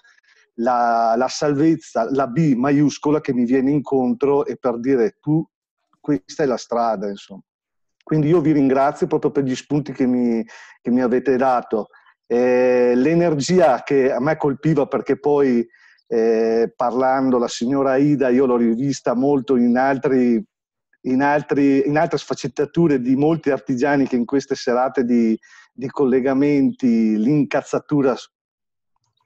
la, la, salvezza, la B maiuscola che mi viene incontro e per dire tu, questa è la strada, insomma. Quindi io vi ringrazio proprio per gli spunti che mi, che mi avete dato. Eh, l'energia che a me colpiva perché poi eh, parlando la signora Ida, io l'ho rivista molto in, altri, in, altri, in altre sfaccettature di molti artigiani che in queste serate di, di collegamenti, l'incazzatura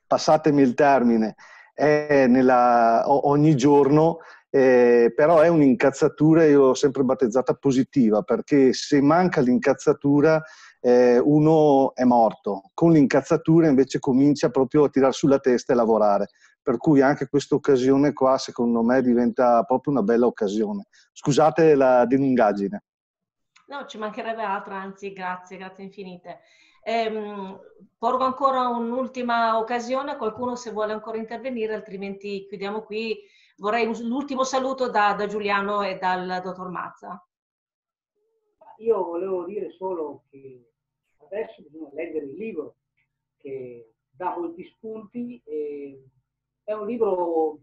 passatemi il termine, è nella, ogni giorno, eh, però è un'incazzatura, io l'ho sempre battezzata positiva, perché se manca l'incazzatura eh, uno è morto, con l'incazzatura invece comincia proprio a tirare sulla testa e lavorare. Per cui anche questa occasione qua, secondo me, diventa proprio una bella occasione. Scusate la dilungaggine. No, ci mancherebbe altro, anzi, grazie, grazie infinite. Ehm, porgo ancora un'ultima occasione, qualcuno se vuole ancora intervenire, altrimenti chiudiamo qui. Vorrei l'ultimo saluto da, da Giuliano e dal dottor Mazza. Io volevo dire solo che adesso bisogna leggere il libro che dà molti spunti. È un libro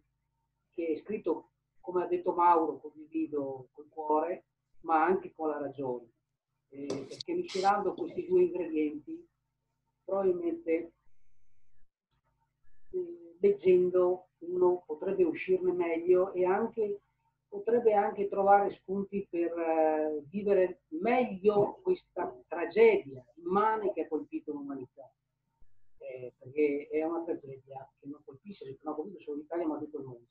che è scritto, come ha detto Mauro, condivido col cuore, ma anche con la ragione eh, perché miscelando questi due ingredienti probabilmente eh, leggendo uno potrebbe uscirne meglio e anche potrebbe anche trovare spunti per eh, vivere meglio questa tragedia immane che ha colpito l'umanità. Eh, perché è una tragedia che non colpisce, non ha colpito solo l'Italia ma tutto il mondo.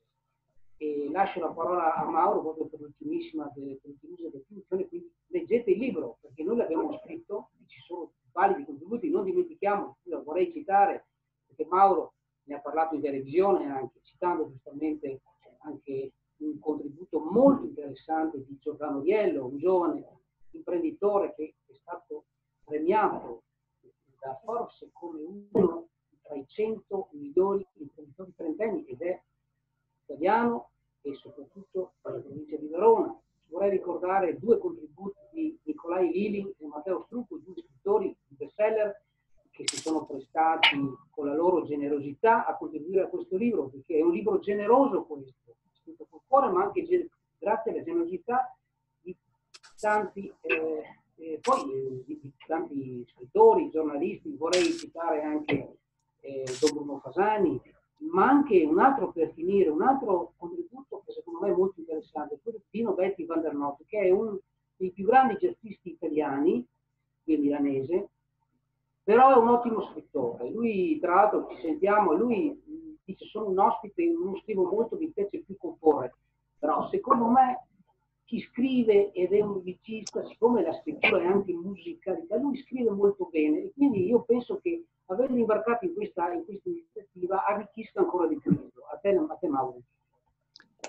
E lascio la parola a Mauro proprio per l'ultimissima definizione, quindi leggete il libro, perché noi l'abbiamo scritto, ci sono validi contributi, non dimentichiamo, io vorrei citare, perché Mauro ne ha parlato in televisione anche, citando giustamente anche un contributo molto interessante di Giordano Riello, un giovane imprenditore che è stato premiato da Forbes come uno tra i 100 migliori imprenditori trentenni ed è italiano e soprattutto per la provincia di Verona. Vorrei ricordare due contributi di Nicolai Lili e Matteo Strucco, due scrittori di bestseller che si sono prestati con la loro generosità a contribuire a questo libro, perché è un libro generoso questo, scritto con cuore, ma anche grazie alla generosità di tanti, eh, eh, poi di, tanti scrittori, giornalisti, vorrei citare anche eh, Don Bruno Fasani, ma anche un altro per finire, un altro contributo che secondo me è molto interessante, quello di Dino Betty van der Not, che è uno dei più grandi jazzisti italiani, che è milanese, però è un ottimo scrittore. Lui, tra l'altro, ci sentiamo, lui dice sono un ospite, non scrivo molto, mi piace più comporre, però secondo me chi scrive ed è un musicista, siccome la scrittura è anche musicalità, lui scrive molto bene e quindi io penso che averli imbarcati in questa, in questa iniziativa arricchisca ancora di più. A te, a te Mauro.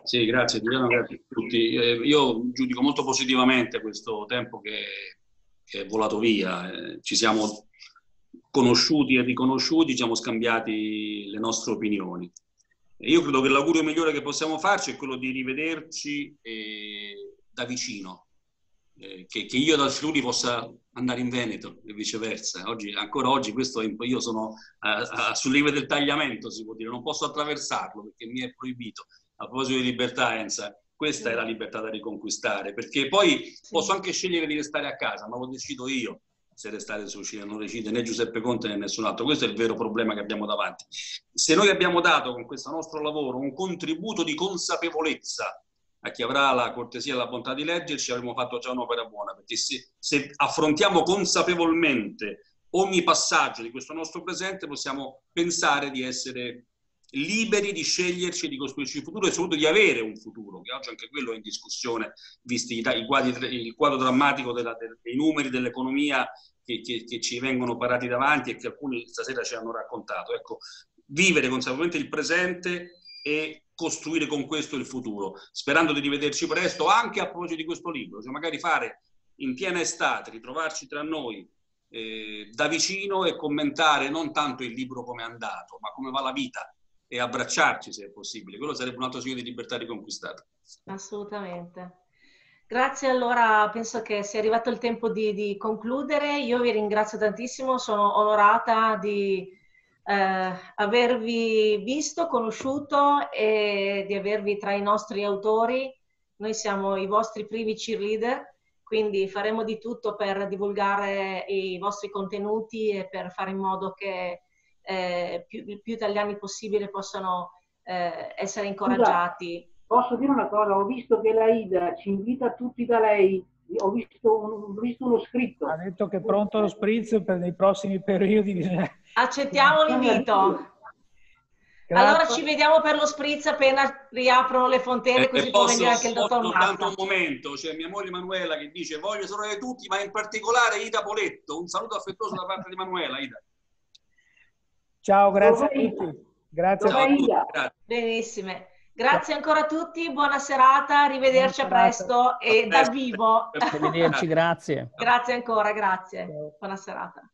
Sì, grazie Giuliano, grazie a tutti. Eh, io giudico molto positivamente questo tempo che, che è volato via. Eh, ci siamo conosciuti e riconosciuti, ci siamo scambiati le nostre opinioni. Io credo che l'augurio migliore che possiamo farci è quello di rivederci eh, da vicino, eh, che, che, io dal Friuli possa andare in Veneto e viceversa. Oggi, ancora oggi questo è, io sono a, a, sul livello del tagliamento, si può dire, non posso attraversarlo perché mi è proibito. A proposito di libertà, Enza, questa è la libertà da riconquistare, perché poi posso anche scegliere di restare a casa, ma lo decido io se restare su Cina non decide né Giuseppe Conte né nessun altro. Questo è il vero problema che abbiamo davanti. Se noi abbiamo dato con questo nostro lavoro un contributo di consapevolezza a chi avrà la cortesia e la bontà di leggerci, avremo fatto già un'opera buona, perché se, se affrontiamo consapevolmente ogni passaggio di questo nostro presente, possiamo pensare di essere liberi di sceglierci, di costruirci il futuro e soprattutto di avere un futuro, che oggi anche quello è in discussione, visti i, quadri, il quadro drammatico della, dei numeri dell'economia che, che, che, ci vengono parati davanti e che alcuni stasera ci hanno raccontato. Ecco, vivere consapevolmente il presente e costruire con questo il futuro, sperando di rivederci presto anche a proposito di questo libro, cioè magari fare in piena estate, ritrovarci tra noi eh, da vicino e commentare non tanto il libro come è andato, ma come va la vita e abbracciarci se è possibile. Quello sarebbe un altro segno di libertà riconquistata. Assolutamente. Grazie, allora penso che sia arrivato il tempo di, di concludere. Io vi ringrazio tantissimo, sono onorata di eh, avervi visto, conosciuto e di avervi tra i nostri autori. Noi siamo i vostri primi cheerleader, quindi faremo di tutto per divulgare i vostri contenuti e per fare in modo che eh, più, più, italiani possibile possano eh, essere incoraggiati. Scusa, posso dire una cosa? Ho visto che la Ida ci invita tutti da lei. Ho visto, un, ho visto uno scritto. Ha detto che è pronto lo spritz per nei prossimi periodi. Accettiamo l'invito. Grazie. Allora ci vediamo per lo spritz appena riaprono le fontane, eh, così può venire anche il dottor Mazza. un momento, c'è mia moglie Manuela che dice voglio salutare tutti, ma in particolare Ida Poletto. Un saluto affettuoso da parte di Manuela, Ida. Ciao, grazie a tutti. Grazie Ciao, a tutti. Benissime. Grazie ancora a tutti, buona serata, arrivederci a presto e dal vivo. Arrivederci, grazie. Grazie ancora, grazie. Buona serata.